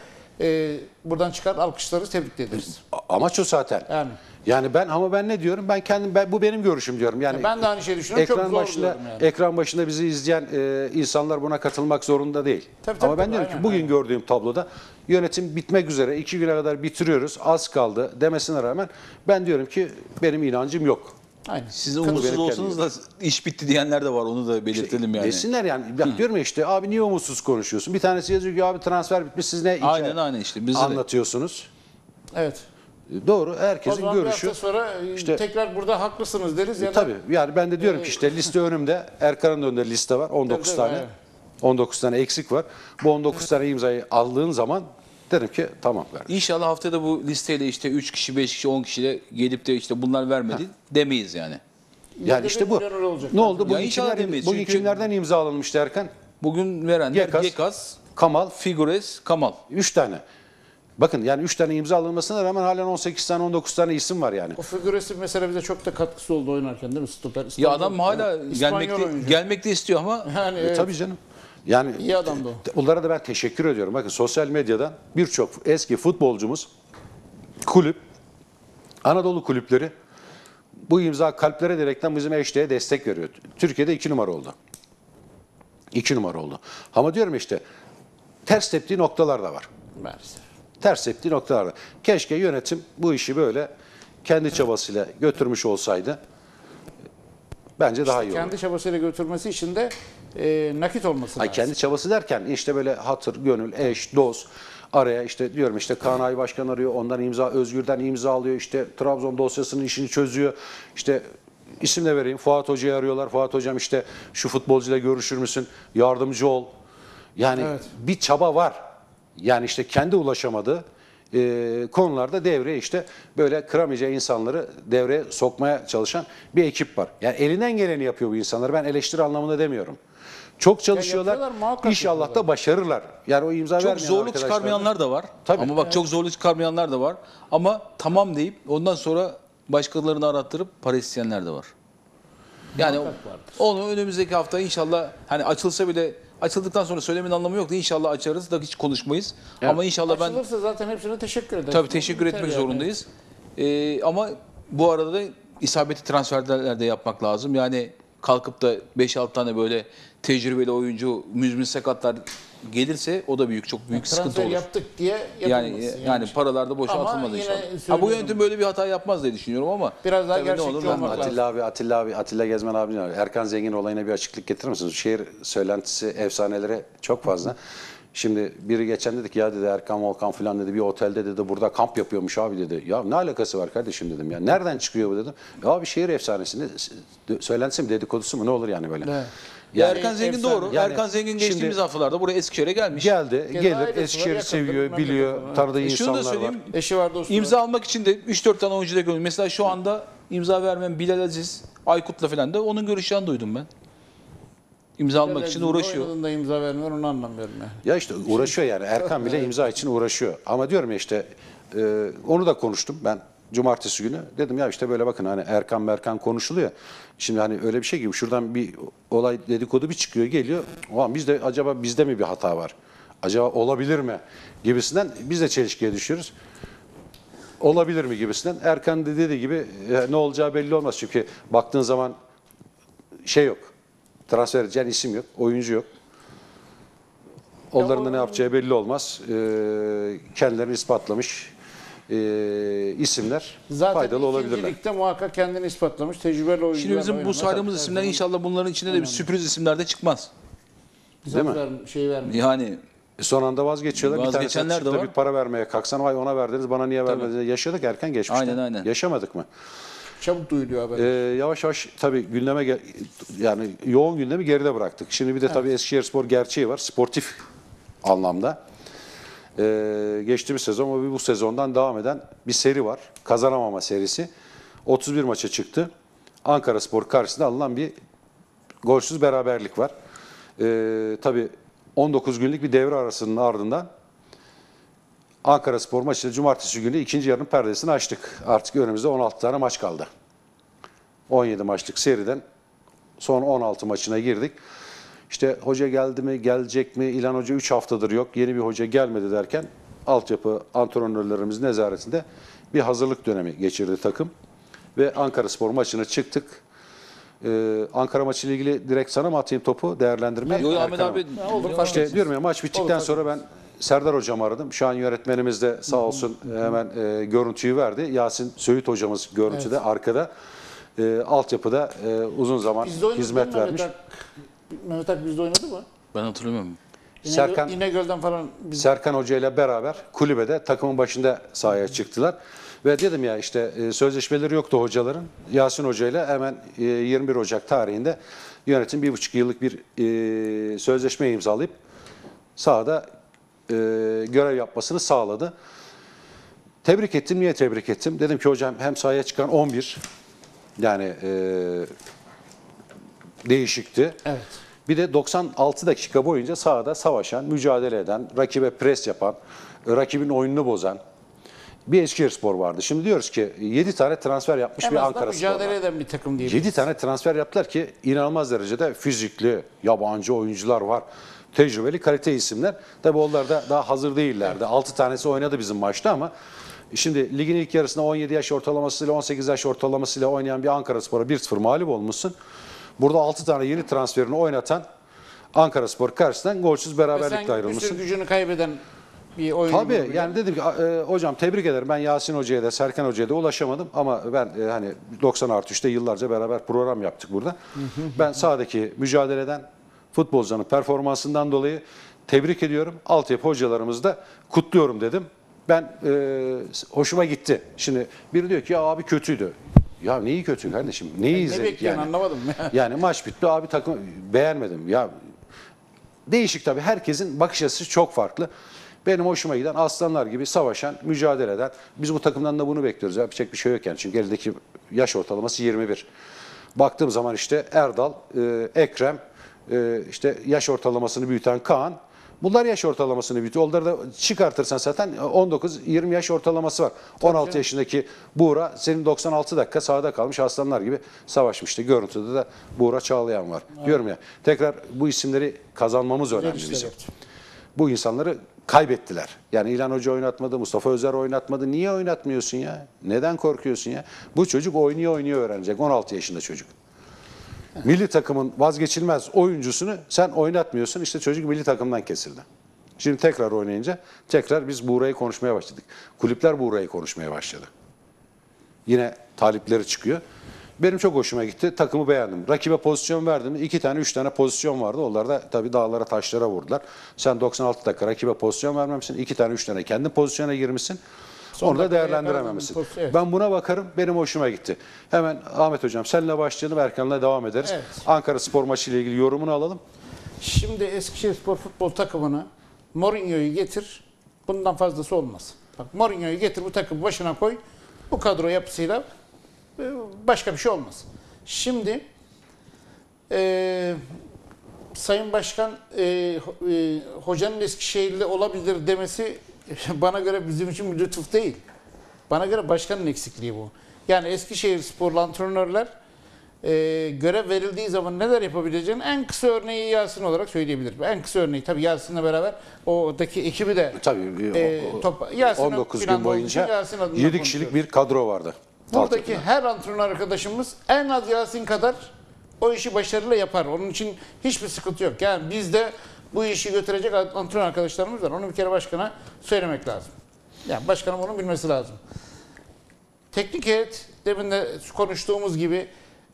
e, buradan çıkar alkışlarız, tebrik ederiz. Amaç o zaten. Yani. Yani ben ama ben ne diyorum? Ben kendim ben, bu benim görüşüm diyorum. Yani Ben de aynı şeyi düşünüyorum. Çok ekran zor başında yani. ekran başında bizi izleyen e, insanlar buna katılmak zorunda değil. Tabii, tabii, ama ben tabii, diyorum aynen, ki bugün aynen. gördüğüm tabloda yönetim bitmek üzere. iki güne kadar bitiriyoruz. Az kaldı demesine rağmen ben diyorum ki benim inancım yok. Aynen. Siz umutsuz olsanız da iş bitti diyenler de var. Onu da belirtelim yani. Desinler yani. Bak diyorum ya işte abi niye umutsuz konuşuyorsun? Bir tanesi yazıyor ki abi transfer bitmiş siz ne Aynen, aynen işte, de. anlatıyorsunuz. Evet. Doğru. O Herkesin zaman bir görüşü. hafta sonra e, İşte- tekrar burada haklısınız deriz ya da Tabii yani ben de diyorum ki işte liste önümde. Erkan'ın da önünde liste var. 19 Tabii, tane. tabii, 19 tane eksik var. Bu 19 tane imzayı aldığın zaman derim ki tamam kardeşim. İnşallah haftada bu listeyle işte 3 kişi, 5 kişi, 10 kişiyle gelip de işte bunlar vermedi demeyiz yani. Yani işte bu. Ne oldu? Bugün, inşallah kimler, demeyiz. bugün Çünkü- kimlerden imza alınmıştı Erkan? Bugün verenler Gekas, Gekas, Kamal, Figures, Kamal. 3 tane. Bakın yani 3 tane imza alınmasına rağmen halen 18 tane 19 tane isim var yani. O figüresif mesela bize çok da katkısı oldu oynarken değil mi? Stoper. Ya İspanyol- adam hala İspanyol gelmekte, oyuncu. gelmekte istiyor ama Yani E, evet, tabii canım. Yani iyi adamdı o. Onlara da ben teşekkür ediyorum. Bakın sosyal medyadan birçok eski futbolcumuz, kulüp, Anadolu kulüpleri bu imza kalplere direkten bizim eşliğe destek veriyor. Türkiye'de iki numara oldu. İki numara oldu. Ama diyorum işte ters teptiği noktalar da var. Maalesef. Ters teptiği noktalar da. Keşke yönetim bu işi böyle kendi çabasıyla götürmüş olsaydı bence daha iyi olurdu. Kendi çabasıyla götürmesi için de e, nakit olması Ay lazım. kendi çabası derken işte böyle hatır, gönül, eş, dost araya işte diyorum işte Kaan Ay Başkan arıyor, ondan imza, Özgür'den imza alıyor, işte Trabzon dosyasının işini çözüyor. İşte isim de vereyim, Fuat Hoca'yı arıyorlar. Fuat Hocam işte şu futbolcuyla görüşür müsün, yardımcı ol. Yani Evet. bir çaba var. Yani işte kendi ulaşamadığı e, konularda devreye işte böyle kıramayacağı insanları devreye sokmaya çalışan bir ekip var. Yani elinden geleni yapıyor bu insanlar. Ben eleştiri anlamında demiyorum. Çok çalışıyorlar. muhakkak İnşallah da başarırlar. Yani o imza çok zorluk çıkarmayanlar da var. Tabii. Ama bak çok zorluk çıkarmayanlar da var. Ama tamam deyip ondan sonra başkalarını arattırıp para isteyenler de var. Yani onu önümüzdeki hafta inşallah hani açılsa bile açıldıktan sonra söylemenin anlamı yok da inşallah açarız da hiç konuşmayız. Evet. Ama inşallah ben Açılırsa zaten hepsine teşekkür ederiz. Tabii teşekkür Biter etmek yani. zorundayız. Ee, ama bu arada da isabetli transferler de yapmak lazım. Yani kalkıp da 5-6 tane böyle tecrübeli oyuncu, müzmin sakatlar gelirse o da büyük çok büyük sıkıntı Transfer olur. yaptık diye Yani yani paralar da boşa Ama atılmaz inşallah. Ha, bu yönetim böyle bir hata yapmaz diye düşünüyorum ama Biraz daha gerçekçi olur olmak lazım. Atilla abi, Atilla abi, Atilla Gezmen abi, Erkan Zengin olayına bir açıklık getirir misiniz? Şehir söylentisi, efsaneleri çok fazla. Şimdi biri geçen dedi ki ya dedi Erkan Volkan falan dedi bir otelde dedi burada kamp yapıyormuş abi dedi. Ya ne alakası var kardeşim dedim ya. Nereden çıkıyor bu dedim. Ya abi şehir efsanesi ne? Söylentisi mi dedikodusu mu ne olur yani böyle. Evet. Ya Yani Erkan Zengin efsane. doğru. Yani Erkan Zengin şimdi- geçtiğimiz haftalarda buraya Eskişehir'e gelmiş. geldi, Keza gelir, var, Eskişehir'i seviyor, biliyor, var. tanıdığı E şunu da insanlar var. söyleyeyim. Eşi var dostu var. İmza almak için de 3-4 tane oyuncu da gönül. Mesela şu anda imza vermeyen Bilal Aziz, Aykut'la falan da onun görüşlerini duydum ben. İmza almak için uğraşıyor. Oynadığında imza vermiyor onu anlamıyorum ya. Ya işte uğraşıyor yani. Erkan bile imza için uğraşıyor. Ama diyorum ya işte e, onu da konuştum ben cumartesi günü. Dedim ya işte böyle bakın hani Erkan Merkan konuşuluyor. Şimdi hani öyle bir şey gibi şuradan bir olay dedikodu bir çıkıyor geliyor. Ulan bizde acaba bizde mi bir hata var? Acaba olabilir mi? Gibisinden biz de çelişkiye düşüyoruz. Olabilir mi gibisinden. Erkan da dediği gibi e, ne olacağı belli olmaz. Çünkü baktığın zaman şey yok. Transfer edeceğin isim yok. Oyuncu yok. Onların da ne yapacağı belli olmaz. Ee, kendilerini ispatlamış ee, isimler Zaten faydalı olabilirler. ikincilikte muhakkak kendini ispatlamış. Tecrübeli oyuncular. Şimdi bizim bu saydığımız isimler zaman inşallah bunların içinde de bir sürpriz isimler de çıkmaz. bize Değil mi? ver- şey vermiyor. Yani Son anda vazgeçiyorlar. Bir tanesi çıktı var. bir para vermeye kalksan vay ona verdiniz bana niye vermediniz? Yaşadık erken geçmişte. Aynen, aynen. Yaşamadık mı? Çabuk duyuluyor haber. Ee, yavaş yavaş tabii gündeme yani yoğun gündemi geride bıraktık. Şimdi bir de tabii Eskişehirspor gerçeği var. Sportif anlamda. Ee, geçtiğimiz sezon ama bir bu sezondan devam eden bir seri var. Kazanamama serisi. 31 maça çıktı. Ankara Spor karşısında alınan bir golsüz beraberlik var. Ee, tabii 19 günlük bir devre arasının ardından Ankara Spor maçıyla cumartesi günü ikinci yarının perdesini açtık. Artık önümüzde 16 tane maç kaldı. 17 maçlık seriden son 16 maçına girdik. İşte hoca geldi mi, gelecek mi? İlan Hoca 3 haftadır yok. Yeni bir hoca gelmedi derken altyapı antrenörlerimizin nezaretinde bir hazırlık dönemi geçirdi takım. Ve Ankara Spor maçına çıktık. Ee, Ankara maçı ile ilgili direkt sana mı atayım topu değerlendirme? Yo, yo, Ahmet abi olur, Ya, fark işte diyorum ya maç bittikten Olur, sonra ben Serdar hocamı aradım. Şu an yönetmenimiz de sağ olsun hemen e, görüntüyü verdi. Yasin Söğüt hocamız görüntüde arkada. E, altyapıda e, uzun zaman Bizde oynadı hizmet vermiş. Mehmet Ak? Mehmet Ak bizde oynadı mı? ben hatırlamıyorum. İnegöl, Serkan- İnegöl'den falan biz Serkan Hoca ile beraber kulübede takımın başında sahaya çıktılar. Ve dedim ya işte e, sözleşmeleri yoktu hocaların. Yasin Hoca ile hemen e, 21 Ocak tarihinde yönetim bir buçuk yıllık bir e, sözleşme imzalayıp sahada e, görev yapmasını sağladı. Tebrik ettim. Niye tebrik ettim? Dedim ki hocam hem sahaya çıkan 11 yani e, değişikti. Evet. Bir de 96 dakika boyunca sahada savaşan, mücadele eden, rakibe pres yapan, rakibin oyununu bozan bir Eskişehirspor vardı. Şimdi diyoruz ki 7 tane transfer yapmış en bir Ankara Spor mücadele eden bir takım diye. 7 tane transfer yaptılar ki inanılmaz derecede fizikli, yabancı oyuncular var. Tecrübeli, kalite isimler. Tabii onlar da daha hazır değillerdi. 6 tanesi oynadı bizim maçta ama şimdi ligin ilk yarısında 17 yaş ortalamasıyla 18 yaş ortalamasıyla oynayan bir Ankara Spor'a 1-0 mağlup olmuşsun. Burada 6 tane yeni transferini oynatan Ankara Spor karşısından golsüz Ve beraberlikle sen bir sürü ayrılmışsın. gücünü kaybeden bir oyuncu. Tabii yani dedim ki e, hocam tebrik ederim. Ben Yasin Hoca'ya da Serkan Hoca'ya da ulaşamadım ama ben e, hani 90 artı 3'te yıllarca beraber program yaptık burada. ben sahadaki mücadeleden futbolcuların performansından dolayı tebrik ediyorum. Altyapı hocalarımızı da kutluyorum dedim. Ben e, hoşuma gitti. Şimdi biri diyor ki ya abi kötüydü. Ya neyi kötü kardeşim? Neyi ne izledik bekliyorsun yani? anlamadım. Yani maç bitti abi takım beğenmedim. Ya değişik tabii herkesin bakış açısı çok farklı. Benim hoşuma giden aslanlar gibi savaşan, mücadele eden. Biz bu takımdan da bunu bekliyoruz. Yapacak bir şey yok yani. Çünkü eldeki yaş ortalaması 21. Baktığım zaman işte Erdal, e, Ekrem, e, işte yaş ortalamasını büyüten Kaan. Bunlar yaş ortalamasını büyütüyor. Onları da çıkartırsan zaten 19-20 yaş ortalaması var. 16 yaşındaki Buğra senin 96 dakika sahada kalmış aslanlar gibi savaşmıştı. Görüntüde de Buğra Çağlayan var. Diyorum ya tekrar bu isimleri kazanmamız önemli işler bizim. yaptı. Bu insanları kaybettiler. Yani İlhan Hoca oynatmadı, Mustafa Özer oynatmadı. Niye oynatmıyorsun ya? Neden korkuyorsun ya? Bu çocuk oynuyor oynuyor öğrenecek. 16 yaşında çocuk. Milli takımın vazgeçilmez oyuncusunu sen oynatmıyorsun. İşte çocuk milli takımdan kesildi. Şimdi tekrar oynayınca tekrar biz Buğra'yı konuşmaya başladık. Kulüpler Buğra'yı konuşmaya başladı. Yine talipleri çıkıyor. Benim çok hoşuma gitti. Takımı beğendim. Rakibe pozisyon verdim. İki tane, üç tane pozisyon vardı. Onlar da tabii dağlara, taşlara vurdular. Sen 96 dakika rakibe pozisyon vermemişsin. İki tane, üç tane kendi pozisyona girmişsin. Onu da pozisyon, evet. Ben buna bakarım. Benim hoşuma gitti. Hemen Ahmet Hocam seninle başlayalım. Erkan'la devam ederiz. Evet. Ankara spor maçı ile ilgili yorumunu alalım. Şimdi Eskişehirspor futbol takımını Mourinho'yu getir. Bundan fazlası olmaz. Bak Mourinho'yu getir bu takım başına koy. Bu kadro yapısıyla e, başka bir şey olmaz. Şimdi e, Sayın Başkan e, e, hocanın Eskişehirli olabilir demesi bana göre bizim için bir lütuf değil. Bana göre başkanın eksikliği bu. Yani Eskişehir sporlu antrenörler e, görev verildiği zaman neler yapabileceğini en kısa örneği Yasin olarak söyleyebilirim. En kısa örneği tabii Yasin'le beraber oradaki ekibi de Tabii e, o- top, Yasin'in 19 planda gün boyunca Yasin adına 7 kişilik bir kadro vardı. Buradaki her antrenör arkadaşımız en az Yasin kadar o işi başarıyla yapar. Onun için hiçbir sıkıntı yok. Yani bizde bu işi götürecek antrenör arkadaşlarımız var. Onu bir kere başkana söylemek lazım. Yani başkanım onu bilmesi lazım. Teknik heyet demin de konuştuğumuz gibi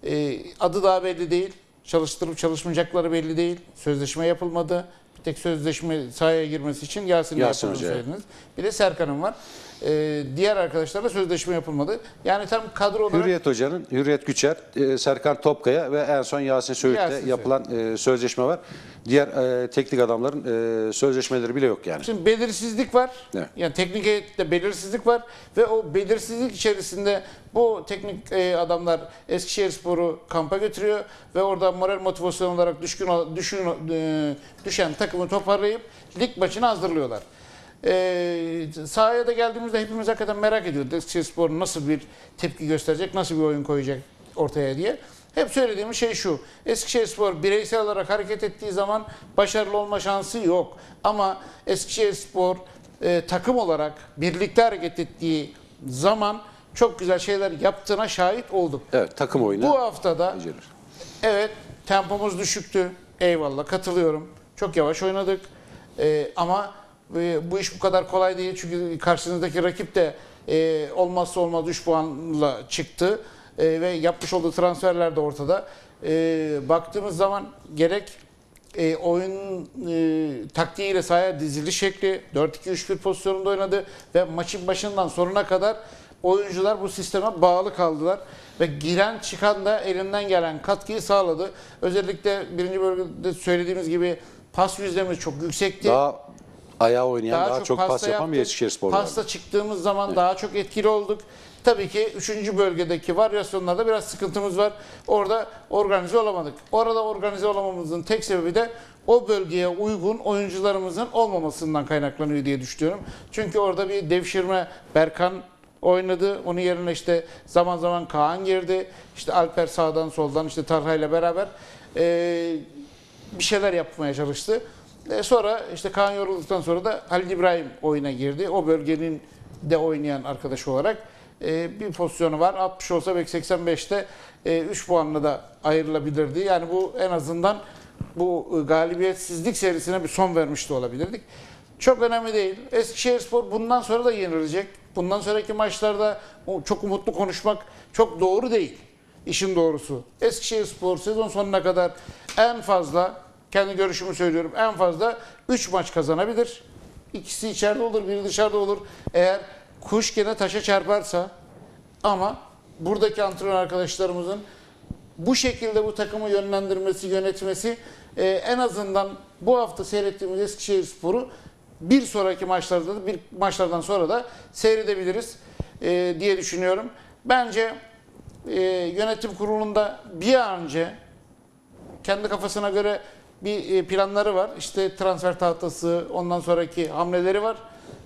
e, adı daha belli değil. Çalıştırıp çalışmayacakları belli değil. Sözleşme yapılmadı. Bir tek sözleşme sahaya girmesi için Yasin'le Yasin yapıldığını söylediniz. Bir de Serkan'ın var. E, diğer arkadaşlarla sözleşme yapılmadı. Yani tam kadro olarak Hürriyet Hoca'nın, Hürriyet Güçer, e, Serkan Topkaya ve en son Yasin Söğüt'le Yasin Söğüt. yapılan e, sözleşme var. Diğer e, teknik adamların e, sözleşmeleri bile yok yani. Şimdi belirsizlik var. Evet. Yani teknik heyette belirsizlik var ve o belirsizlik içerisinde bu teknik e, adamlar Eskişehirspor'u kampa götürüyor ve orada moral motivasyon olarak düşkün düşün, e, düşen takımı toparlayıp lig maçına hazırlıyorlar. E, sahaya da geldiğimizde hepimiz hakikaten merak ediyoruz. Eskişehirspor nasıl bir tepki gösterecek, nasıl bir oyun koyacak ortaya diye. Hep söylediğimiz şey şu. Eskişehirspor bireysel olarak hareket ettiği zaman başarılı olma şansı yok. Ama Eskişehirspor e, takım olarak birlikte hareket ettiği zaman çok güzel şeyler yaptığına şahit olduk. Evet takım oyunu. Bu haftada becerir. Evet tempomuz düşüktü. Eyvallah katılıyorum. Çok yavaş oynadık. Ee, ama bu iş bu kadar kolay değil. Çünkü karşınızdaki rakip de e, olmazsa olmaz 3 puanla çıktı. E, ve yapmış olduğu transferler de ortada. E, baktığımız zaman gerek oyun e, taktiğiyle sahaya dizili şekli 4-2-3-1 pozisyonunda oynadı ve maçın başından sonuna kadar oyuncular bu sisteme bağlı kaldılar ve giren çıkan da elinden gelen katkıyı sağladı. Özellikle birinci bölgede söylediğimiz gibi pas yüzdemiz çok yüksekti. Daha ayağa oynayan, daha, çok, pas pasta yapan bir yaptık. Eskişehirspor var. Pasta çıktığımız zaman daha çok etkili olduk. Tabii ki 3. bölgedeki varyasyonlarda biraz sıkıntımız var. Orada organize olamadık. Orada organize olamamızın tek sebebi de o bölgeye uygun oyuncularımızın olmamasından kaynaklanıyor diye düşünüyorum. Çünkü orada bir devşirme Berkan oynadı. Onun yerine işte zaman zaman Kaan girdi. İşte Alper sağdan soldan işte Tarha ile beraber eee, bir şeyler yapmaya çalıştı. E, sonra işte Kaan yorulduktan sonra da Halil İbrahim oyuna girdi. O bölgenin de oynayan arkadaş olarak e, bir pozisyonu var. 60 olsa belki 85'te e, 3 puanla da ayrılabilirdi. Yani bu en azından bu e, galibiyetsizlik serisine bir son vermiş de olabilirdik. Çok önemli değil. Eskişehirspor bundan sonra da yenilecek. Bundan sonraki maçlarda çok umutlu konuşmak çok doğru değil. İşin doğrusu. Eskişehirspor sezon sonuna kadar en fazla kendi görüşümü söylüyorum. En fazla 3 maç kazanabilir. İkisi içeride olur, biri dışarıda olur. Eğer kuş gene taşa çarparsa ama buradaki antrenör arkadaşlarımızın bu şekilde bu takımı yönlendirmesi, yönetmesi e, en azından bu hafta seyrettiğimiz Eskişehirspor'u bir sonraki maçlarda da bir maçlardan sonra da seyredebiliriz e, diye düşünüyorum. Bence e, yönetim kurulunda bir an önce kendi kafasına göre bir e, planları var. İşte transfer tahtası, ondan sonraki hamleleri var.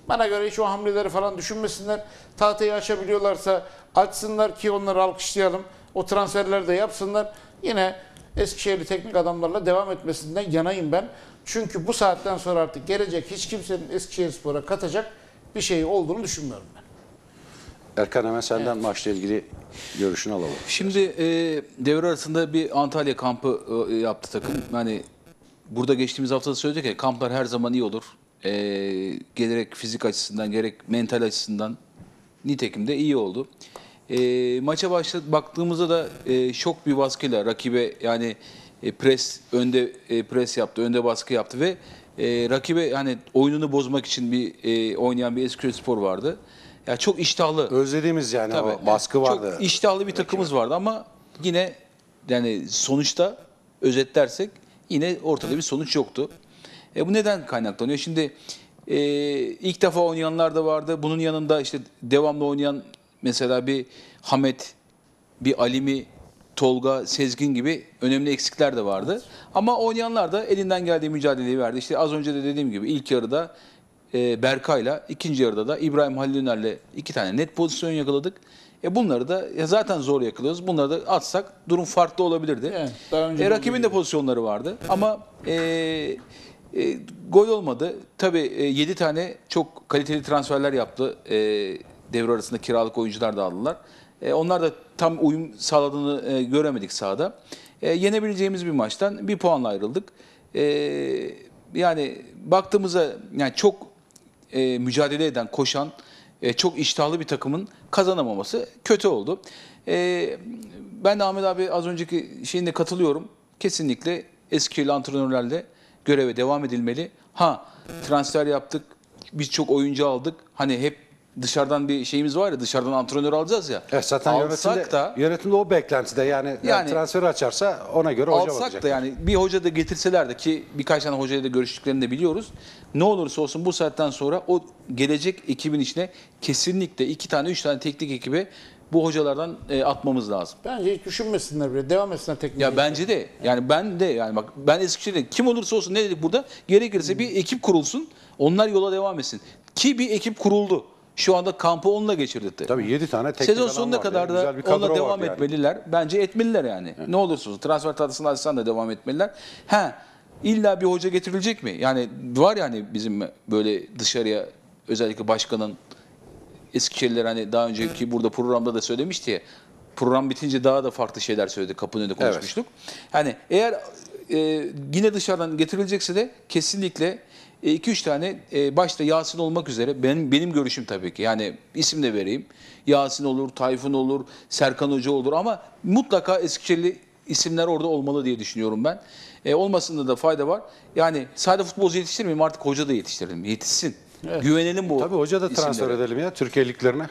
Bana göre hiç o hamleleri falan düşünmesinler. Tahtayı açabiliyorlarsa açsınlar ki onları alkışlayalım. O transferleri de yapsınlar. Yine Eskişehirli teknik adamlarla devam etmesinden yanayım ben. Çünkü bu saatten sonra artık gelecek hiç kimsenin Eskişehirspor'a katacak bir şey olduğunu düşünmüyorum ben. Erkan hemen senden maçla ilgili görüşünü alalım. Şimdi e, devre arasında bir Antalya kampı e, yaptı takım. Yani burada geçtiğimiz hafta da söyledik ya kamplar her zaman iyi olur. E, gerek fizik açısından gerek mental açısından nitekim de iyi oldu. E, maça başladı baktığımızda da e, şok bir baskıyla rakibe yani e, pres önde e, pres yaptı, önde baskı yaptı ve e, rakibe yani oyununu bozmak için bir e, oynayan bir Eskişehirspor vardı. Ya çok iştahlı. Özlediğimiz yani Tabii. o baskı vardı. Çok iştahlı bir takımız vardı ama yine yani sonuçta özetlersek yine ortada bir sonuç yoktu. E bu neden kaynaklanıyor? Şimdi e, ilk defa oynayanlar da vardı. Bunun yanında işte devamlı oynayan mesela bir Hamet, bir Alimi, Tolga, Sezgin gibi önemli eksikler de vardı. Ama oynayanlar da elinden geldiği mücadeleyi verdi. İşte az önce de dediğim gibi ilk yarıda e, Berkay'la, ikinci yarıda da İbrahim Halil Öner'le iki tane net pozisyon yakaladık. E bunları da ya zaten zor yakalıyoruz. Bunları da atsak durum farklı olabilirdi. Evet, daha önce e, rakibin de pozisyonları vardı ama e, e, gol olmadı. Tabii e, 7 tane çok kaliteli transferler yaptı. E, devre arasında kiralık oyuncular da aldılar. E, onlar da tam uyum sağladığını e, göremedik sahada. E, yenebileceğimiz bir maçtan bir puanla ayrıldık. E, yani baktığımızda yani çok e, mücadele eden, koşan, e, çok iştahlı bir takımın kazanamaması kötü oldu. E, ben de Ahmet abi az önceki şeyine katılıyorum. Kesinlikle eski antrenörlerle göreve devam edilmeli. Ha transfer yaptık, biz çok oyuncu aldık. Hani hep dışarıdan bir şeyimiz var ya dışarıdan antrenör alacağız ya. Evet, zaten yönetimde, da yönetimde o beklentide yani, yani Yani- transferi açarsa ona göre hoca alsak bakacak. da yani bir hoca da getirseler de ki birkaç tane hocayla da görüştüklerini de biliyoruz. Ne olursa olsun bu saatten sonra o gelecek ekibin içine kesinlikle iki tane üç tane teknik ekibe bu hocalardan e, atmamız lazım. Bence hiç düşünmesinler bile. Devam etsinler teknik. Ya bence de yani ben de yani bak ben Eskişehir'de kim olursa olsun ne dedik burada gerekirse bir ekip kurulsun onlar yola devam etsin. Ki bir ekip kuruldu. Şu anda kampı onunla geçirdi. Tabii 7 tane teknik Sezon sonuna vardı. kadar da kadro onunla devam yani. etmeliler. Bence etmeliler yani. Ne olursa olsun transfer tahtasını açsan da devam etmeliler. Ha illa bir hoca getirilecek mi? Yani var ya hani bizim böyle dışarıya özellikle başkanın Eskişehirliler hani daha önceki burada programda da söylemişti ya. Program bitince daha da farklı şeyler söyledi. Kapının önünde konuşmuştuk. Hani eğer e, yine dışarıdan getirilecekse de kesinlikle 2-3 tane e, başta Yasin olmak üzere benim benim görüşüm tabii ki. Yani isim de vereyim. Yasin olur, Tayfun olur, Serkan Hoca olur ama mutlaka Eskişehirli isimler orada olmalı diye düşünüyorum ben. E, olmasında da fayda var. Yani sadece futbolcu yetiştirmeyeyim artık hoca da yetiştirelim. Yetişsin. Güvenelim bu Tabii hoca da transfer isimlere. edelim ya Türkiye liglerine.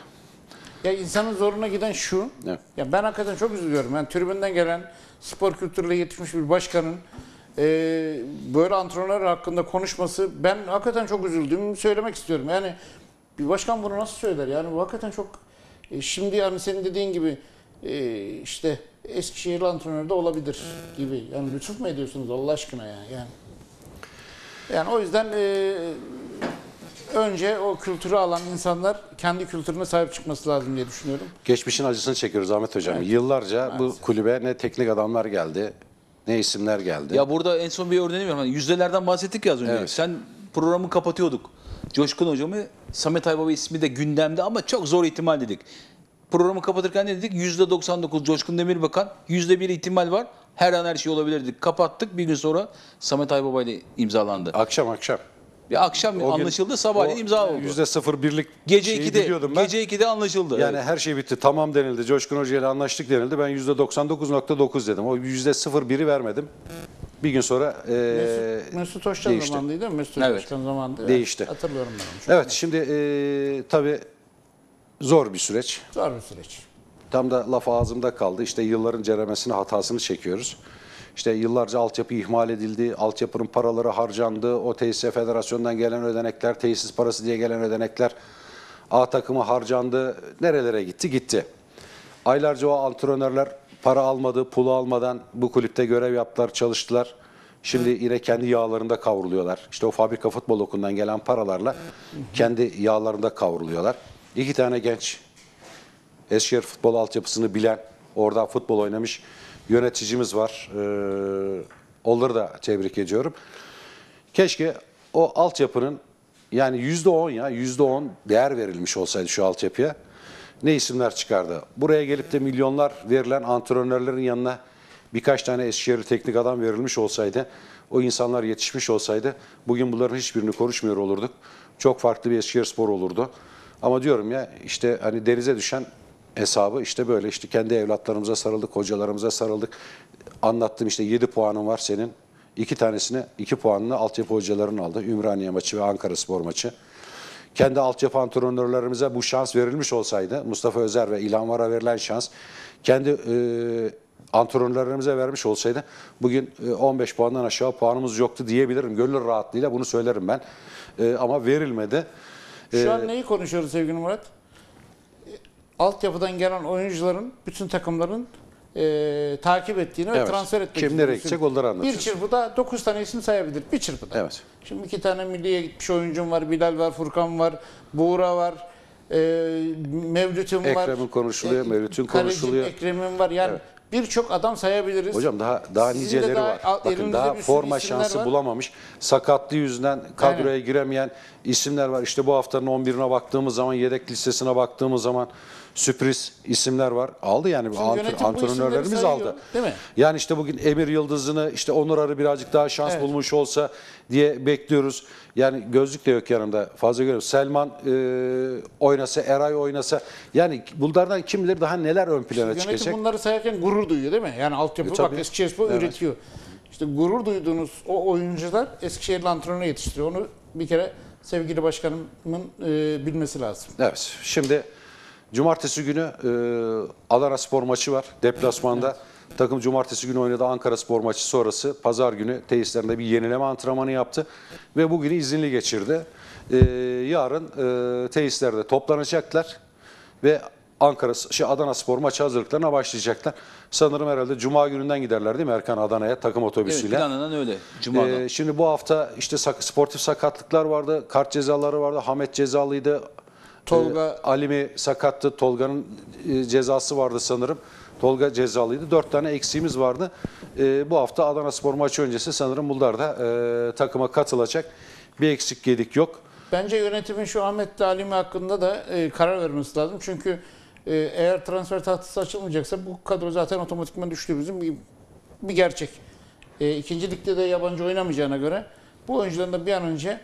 Ya insanın zoruna giden şu. Evet. Ya ben hakikaten çok üzülüyorum. Yani tribünden gelen spor kültürüyle yetişmiş bir başkanın e, böyle antrenörler hakkında konuşması ben hakikaten çok üzüldüğümü söylemek istiyorum. Yani bir başkan bunu nasıl söyler? Yani bu hakikaten çok e, şimdi yani senin dediğin gibi e, işte Eskişehirli antrenör de olabilir gibi. Yani lütuf mu ediyorsunuz Allah aşkına ya? Yani yani o yüzden e, önce o kültürü alan insanlar kendi kültürüne sahip çıkması lazım diye düşünüyorum. Geçmişin acısını çekiyoruz Ahmet Hocam. Yıllarca bu kulübe ne teknik adamlar geldi, ne isimler geldi. Ya burada en son bir örneğim var. Hani yüzdelerden bahsettik ya az önce. Evet. Sen programı kapatıyorduk. Coşkun hocamı Samet Aybaba ismi de gündemde ama çok zor ihtimal dedik. Programı kapatırken ne dedik? %99 Coşkun Demirbakan, %1 ihtimal var. Her an her şey olabilir dedik. Kapattık. Bir gün sonra Samet Aybaba ile imzalandı. Akşam akşam. Bir akşam O gün- anlaşıldı, sabahleyin o imza oldu. Yüzde sıfır birlik Gece şeyi 2'de, biliyordum ben. gece 2'de anlaşıldı. Yani Evet. her şey bitti. Tamam denildi. Coşkun Hoca ile anlaştık denildi. Ben yüzde 99.9 dedim. O yüzde 0.1'i vermedim. Bir gün sonra e, Mesut, Mesut Hoşçak değişti. zamanıydı değil mi? Mesut Evet. Hoşçak zamanında. Değişti. Hatırlıyorum ben onu. Çok Evet şimdi e, tabii zor bir süreç. Zor bir süreç. Tam da laf ağzımda kaldı. İşte yılların ceremesini, hatasını çekiyoruz. İşte yıllarca altyapı ihmal edildi, altyapının paraları harcandı, o tesise federasyondan gelen ödenekler, tesis parası diye gelen ödenekler, A takımı harcandı, nerelere gitti? Gitti. Aylarca o antrenörler para almadı, pulu almadan bu kulüpte görev yaptılar, çalıştılar. Şimdi yine kendi yağlarında kavruluyorlar. İşte o fabrika futbol okulundan gelen paralarla kendi yağlarında kavruluyorlar. İki tane genç Eskişehir futbol altyapısını bilen, orada futbol oynamış yöneticimiz var. Ee, onları da tebrik ediyorum. Keşke o altyapının yani yüzde on ya yüzde on değer verilmiş olsaydı şu altyapıya ne isimler çıkardı. Buraya gelip de milyonlar verilen antrenörlerin yanına birkaç tane Eskişehirli teknik adam verilmiş olsaydı, o insanlar yetişmiş olsaydı bugün bunların hiçbirini konuşmuyor olurduk. Çok farklı bir Eskişehir spor olurdu. Ama diyorum ya işte hani denize düşen hesabı işte böyle işte kendi evlatlarımıza sarıldık, hocalarımıza sarıldık. Anlattım işte 7 puanın var senin. İki tanesini, iki puanını altyapı hocaların aldı. Ümraniye maçı ve Ankara spor maçı. Kendi altyapı antrenörlerimize bu şans verilmiş olsaydı, Mustafa Özer ve İlhan Var'a verilen şans, kendi e, antrenörlerimize vermiş olsaydı, bugün e, 15 puandan aşağı puanımız yoktu diyebilirim. Gönül rahatlığıyla bunu söylerim ben. E, ama verilmedi. Şu an neyi konuşuyoruz sevgili Murat? Altyapıdan gelen oyuncuların, bütün takımların e, takip ettiğini ve Evet. transfer ettiğini. Kim nereye gidecek onları anlatıyoruz. Bir çırpıda 9 tane isim sayabilir. Bir çırpıda. Evet. Şimdi iki tane milliye gitmiş oyuncum var. Bilal var, Furkan var, Buğra var. E, Mevlüt'üm var. Ekrem'in konuşuluyor, E, Mevlüt'ün konuşuluyor. Ekrem'in var. Yani birçok adam sayabiliriz. Hocam daha daha Sizin niceleri daha var. Bakın daha forma şansı var. bulamamış. Sakatlığı yüzünden kadroya giremeyen isimler var. İşte bu haftanın 11'ine baktığımız zaman yedek listesine baktığımız zaman sürpriz isimler var. Aldı yani Şimdi antren- yönetim antrenörlerimiz sayıyor, aldı. değil mi? Yani işte bugün Emir Yıldız'ını işte Onur Arı birazcık daha şans Evet. bulmuş olsa diye bekliyoruz. Yani gözlük de yok yanımda fazla görüyorum. Selman e, oynasa, Eray oynasa yani bunlardan kim bilir daha neler ön plana Yönetim çıkacak. bunları sayarken gurur duyuyor değil mi? Yani altyapı E, bak tabii. Eskişehirspor Evet. üretiyor. İşte gurur duyduğunuz o oyuncular Eskişehirli antrenörü yetiştiriyor. Onu bir kere sevgili başkanımın e, bilmesi lazım. Evet. Şimdi cumartesi günü e, Adana Spor maçı var deplasmanda. Takım cumartesi günü oynadı Ankara Spor maçı sonrası pazar günü tesislerinde bir yenileme antrenmanı yaptı ve bugünü izinli geçirdi. E, yarın e, tesislerde toplanacaklar ve Ankara şey Adana Spor maçı hazırlıklarına başlayacaklar. Sanırım herhalde cuma gününden giderler değil mi Erkan Adana'ya takım Evet, otobüsüyle. planlanan öyle. Cuma'dan. Ee, şimdi bu hafta işte sak- sportif sakatlıklar vardı, kart cezaları vardı. Hamet cezalıydı. Tolga- Ee, Alimi sakattı. Tolga'nın e, cezası vardı sanırım. Tolga cezalıydı. Dört tane eksiğimiz vardı. Ee, bu hafta Adana Spor maçı öncesi sanırım bunlar da e, takıma katılacak. Bir eksik gedik yok. Bence yönetimin şu Ahmet Talimi hakkında da e, karar vermesi lazım. Çünkü e, eğer transfer tahtası açılmayacaksa bu kadro zaten otomatikman düştüğümüzün bir, bir gerçek. E, ikinci ligde de yabancı oynamayacağına göre bu oyuncuların da bir an önce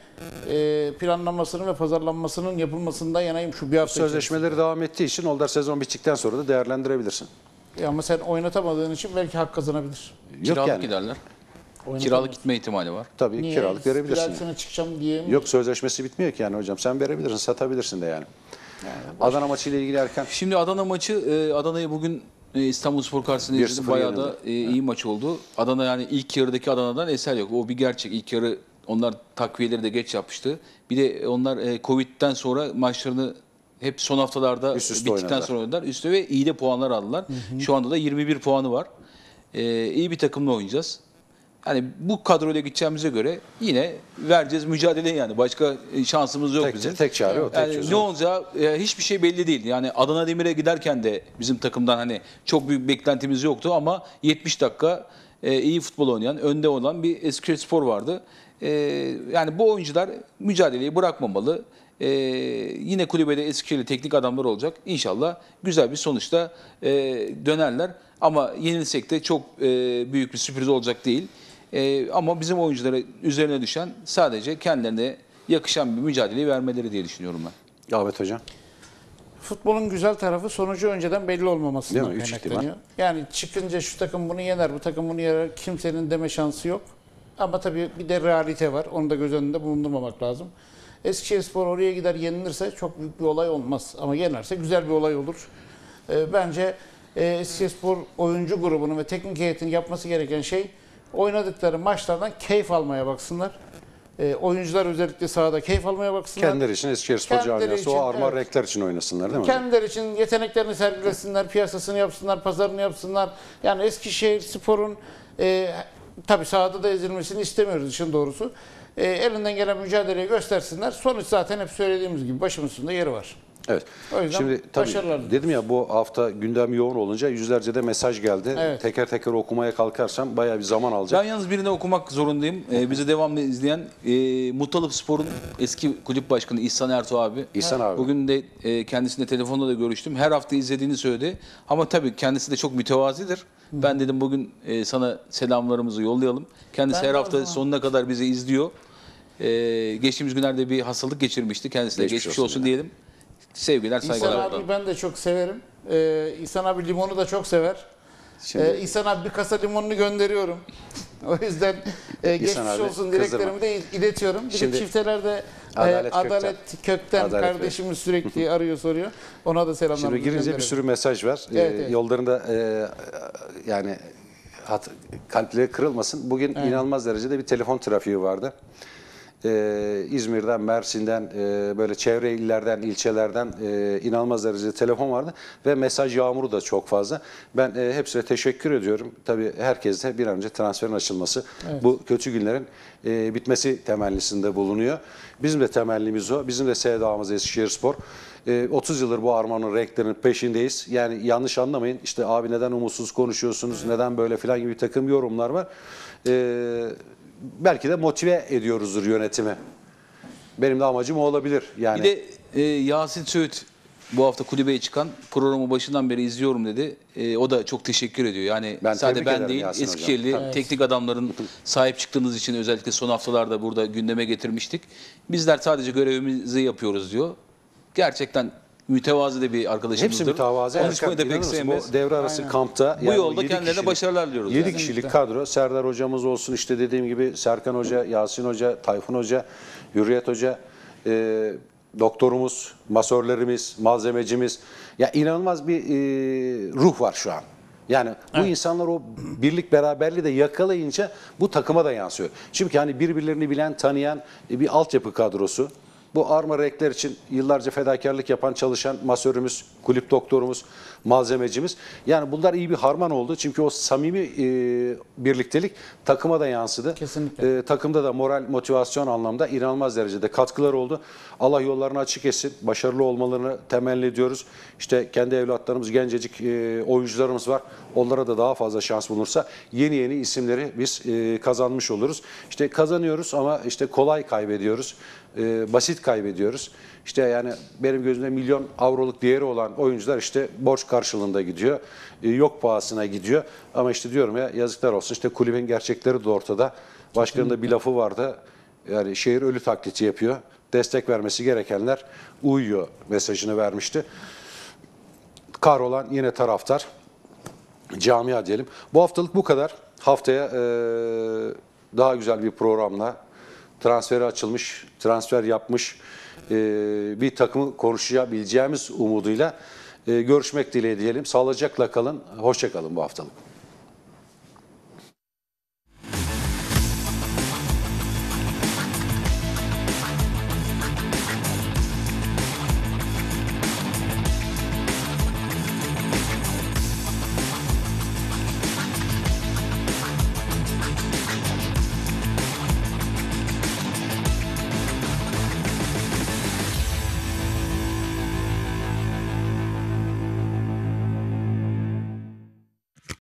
e, planlanmasının ve pazarlanmasının yapılmasından yanayım şu bir hafta Sözleşmeleri devam ettiği için Oldar sezon bittikten sonra da değerlendirebilirsin. içerisinde. E, Ama sen oynatamadığın için belki hak kazanabilir. Yok Kiralık yani. giderler. Oynatamaz. Kiralık gitme ihtimali var. Tabii Niye? kiralık verebilirsin. Bir sene çıkacağım diye mi? Yok sözleşmesi bitmiyor ki yani hocam. Sen verebilirsin, satabilirsin de yani. Adana maçı ile ilgili Erkan. Şimdi Adana maçı, e, Adana'yı bugün İstanbulspor karşısında 1-0 izledim. Bayağı da e, iyi maç oldu. Adana yani ilk yarıdaki Adana'dan eser yok. O bir gerçek. İlk yarı onlar takviyeleri de geç yapmıştı. Bir de onlar e, Covid'den sonra maçlarını hep son haftalarda Üst bittikten oynadılar. sonra oynadılar. Üste ve iyi de puanlar aldılar. Şu anda da 21 puanı var. E, iyi bir takımla oynayacağız. Yani bu kadroyla gideceğimize göre yine vereceğiz mücadele yani. Başka e, şansımız yok Tek, bizim. tek çare o, tek Yani çözüm. ne olacağı e, hiçbir şey belli değil. Yani Adana Demir'e giderken de bizim takımdan hani çok büyük beklentimiz yoktu ama 70 dakika e, iyi futbol oynayan, önde olan bir Eskişehir Spor vardı. E, yani bu oyuncular mücadeleyi bırakmamalı. E, yine kulübede Eskişehirli teknik adamlar olacak. İnşallah güzel bir sonuçta e, dönerler. Ama yenilsek de çok e, büyük bir sürpriz olacak değil. E, ama bizim oyunculara üzerine düşen sadece kendilerine yakışan bir mücadeleyi vermeleri diye düşünüyorum ben. Ahmet hocam. Futbolun güzel tarafı sonucu önceden belli olmamasından Değil mi? Üç kaynaklanıyor. Yani çıkınca şu takım bunu yener, bu takım bunu yener kimsenin deme şansı yok. Ama tabii bir de realite var. Onu da göz önünde bulundurmamak lazım. Eskişehirspor oraya gider yenilirse çok büyük bir olay olmaz. Ama yenerse güzel bir olay olur. Ee, bence e, Eskişehirspor oyuncu grubunun ve teknik heyetinin yapması gereken şey oynadıkları maçlardan keyif almaya baksınlar. Ee, oyuncular özellikle sahada keyif almaya baksınlar. Kendileri için Eskişehir Spor Kendileri camiası o için, armar evet. renkler için oynasınlar değil mi? Kendileri için yeteneklerini sergilesinler, piyasasını yapsınlar, pazarını yapsınlar. Yani Eskişehir Spor'un e, tabii sahada da ezilmesini istemiyoruz işin doğrusu. E, elinden gelen mücadeleyi göstersinler. Sonuç zaten hep söylediğimiz gibi başımın üstünde yeri var. Evet. O yüzden Şimdi tabii başarılar dedim ya bu hafta gündem yoğun olunca yüzlerce de mesaj geldi. Evet. Teker teker okumaya kalkarsam bayağı bir zaman alacak. Ben yalnız birini okumak zorundayım. Ee, bizi devamlı izleyen e, Muttalip Spor'un eski kulüp başkanı İhsan Ertuğ abi. İhsan abi. Bugün de e, kendisiyle telefonda da görüştüm. Her hafta izlediğini söyledi. Ama tabii kendisi de çok mütevazidir. Ben dedim bugün e, sana selamlarımızı yollayalım. Kendisi Ben her hafta zaman- sonuna kadar bizi izliyor. E, geçtiğimiz günlerde bir hastalık geçirmişti. Kendisine Geçmiş geçmiş, olsun olsun, diyelim. Sevgiler, İhsan saygılar. abi ben de çok severim. E, İhsan abi limonu da çok sever. Şimdi- E, İhsan abi bir kasa limonunu gönderiyorum. o yüzden e, geçmiş abi, olsun dileklerimi de iletiyorum. Bir Şimdi- de çiftelerde e, Adalet Adalet, Kökten. Kökten, Adalet kardeşimiz sürekli arıyor soruyor. Ona da selamlar. Şimdi girince bir sürü mesaj var. Evet, Ee, evet. Yollarında e, yani hat, kalpleri kırılmasın. Bugün inanılmaz derecede bir telefon trafiği vardı. E, İzmir'den, Mersin'den, e, böyle çevre illerden, ilçelerden e, inanılmaz derecede telefon vardı ve mesaj yağmuru da çok fazla. Ben e, hepsine teşekkür ediyorum. Tabii herkese bir an önce transferin açılması, bu kötü günlerin e, bitmesi temennisinde bulunuyor. Bizim de temennimiz o. Bizim de sevdamız Eskişehirspor. E, 30 yıldır bu armanın renklerinin peşindeyiz. Yani yanlış anlamayın. İşte abi neden umutsuz konuşuyorsunuz, neden böyle filan gibi bir takım yorumlar var. E, belki de motive ediyoruzdur yönetimi. Benim de amacım o olabilir. Yani Bir de e, Yasin Söğüt bu hafta kulübeye çıkan programı başından beri izliyorum dedi. E, o da çok teşekkür ediyor. Yani Ben sadece ben değil Yasin. Eskişehirli teknik adamların sahip çıktığınız için özellikle son haftalarda burada gündeme getirmiştik. Bizler sadece görevimizi yapıyoruz diyor. Gerçekten mütevazı da bir arkadaşımızdır. Hepsi mütevazı. Konuşmayı da pek sevmez. Bu devre arası Aynen. kampta. Bu yani yolda kendilerine kişilik- başarılar diliyoruz. 7 yani. kişilik kadro. Serdar hocamız olsun işte dediğim gibi Serkan Hoca, Yasin Hoca, Tayfun Hoca, Hürriyet Hoca, e, doktorumuz, masörlerimiz, malzemecimiz. Ya inanılmaz bir e, ruh var şu an. Yani bu insanlar o birlik beraberliği de yakalayınca bu takıma da yansıyor. Çünkü hani birbirlerini bilen, tanıyan e, bir altyapı kadrosu. Bu arma renkler için yıllarca fedakarlık yapan çalışan masörümüz, kulüp doktorumuz, malzemecimiz. Yani bunlar iyi bir harman oldu. Çünkü o samimi e, birliktelik takıma da yansıdı. Kesinlikle. E, takımda da moral, motivasyon anlamda inanılmaz derecede katkılar oldu. Allah yollarını açık etsin. Başarılı olmalarını temenni ediyoruz. İşte kendi evlatlarımız, gencecik e, oyuncularımız var. Onlara da daha fazla şans bulunursa yeni yeni isimleri biz e, kazanmış oluruz. İşte kazanıyoruz ama işte kolay kaybediyoruz. E, basit kaybediyoruz. İşte yani benim gözümde milyon avroluk değeri olan oyuncular işte borç karşılığında gidiyor. E, yok pahasına gidiyor. Ama işte diyorum ya yazıklar olsun işte kulübün gerçekleri de ortada. Başkanın da bir lafı vardı. Yani şehir ölü taklidi yapıyor. Destek vermesi gerekenler uyuyor mesajını vermişti. Kahrolan yine taraftar. Camia diyelim. Bu haftalık bu kadar. Haftaya e, daha güzel bir programla transferi açılmış, transfer yapmış e, bir takımı konuşabileceğimiz umuduyla e, görüşmek dileğiyle diyelim. Sağlıcakla kalın, hoşça kalın bu haftalık.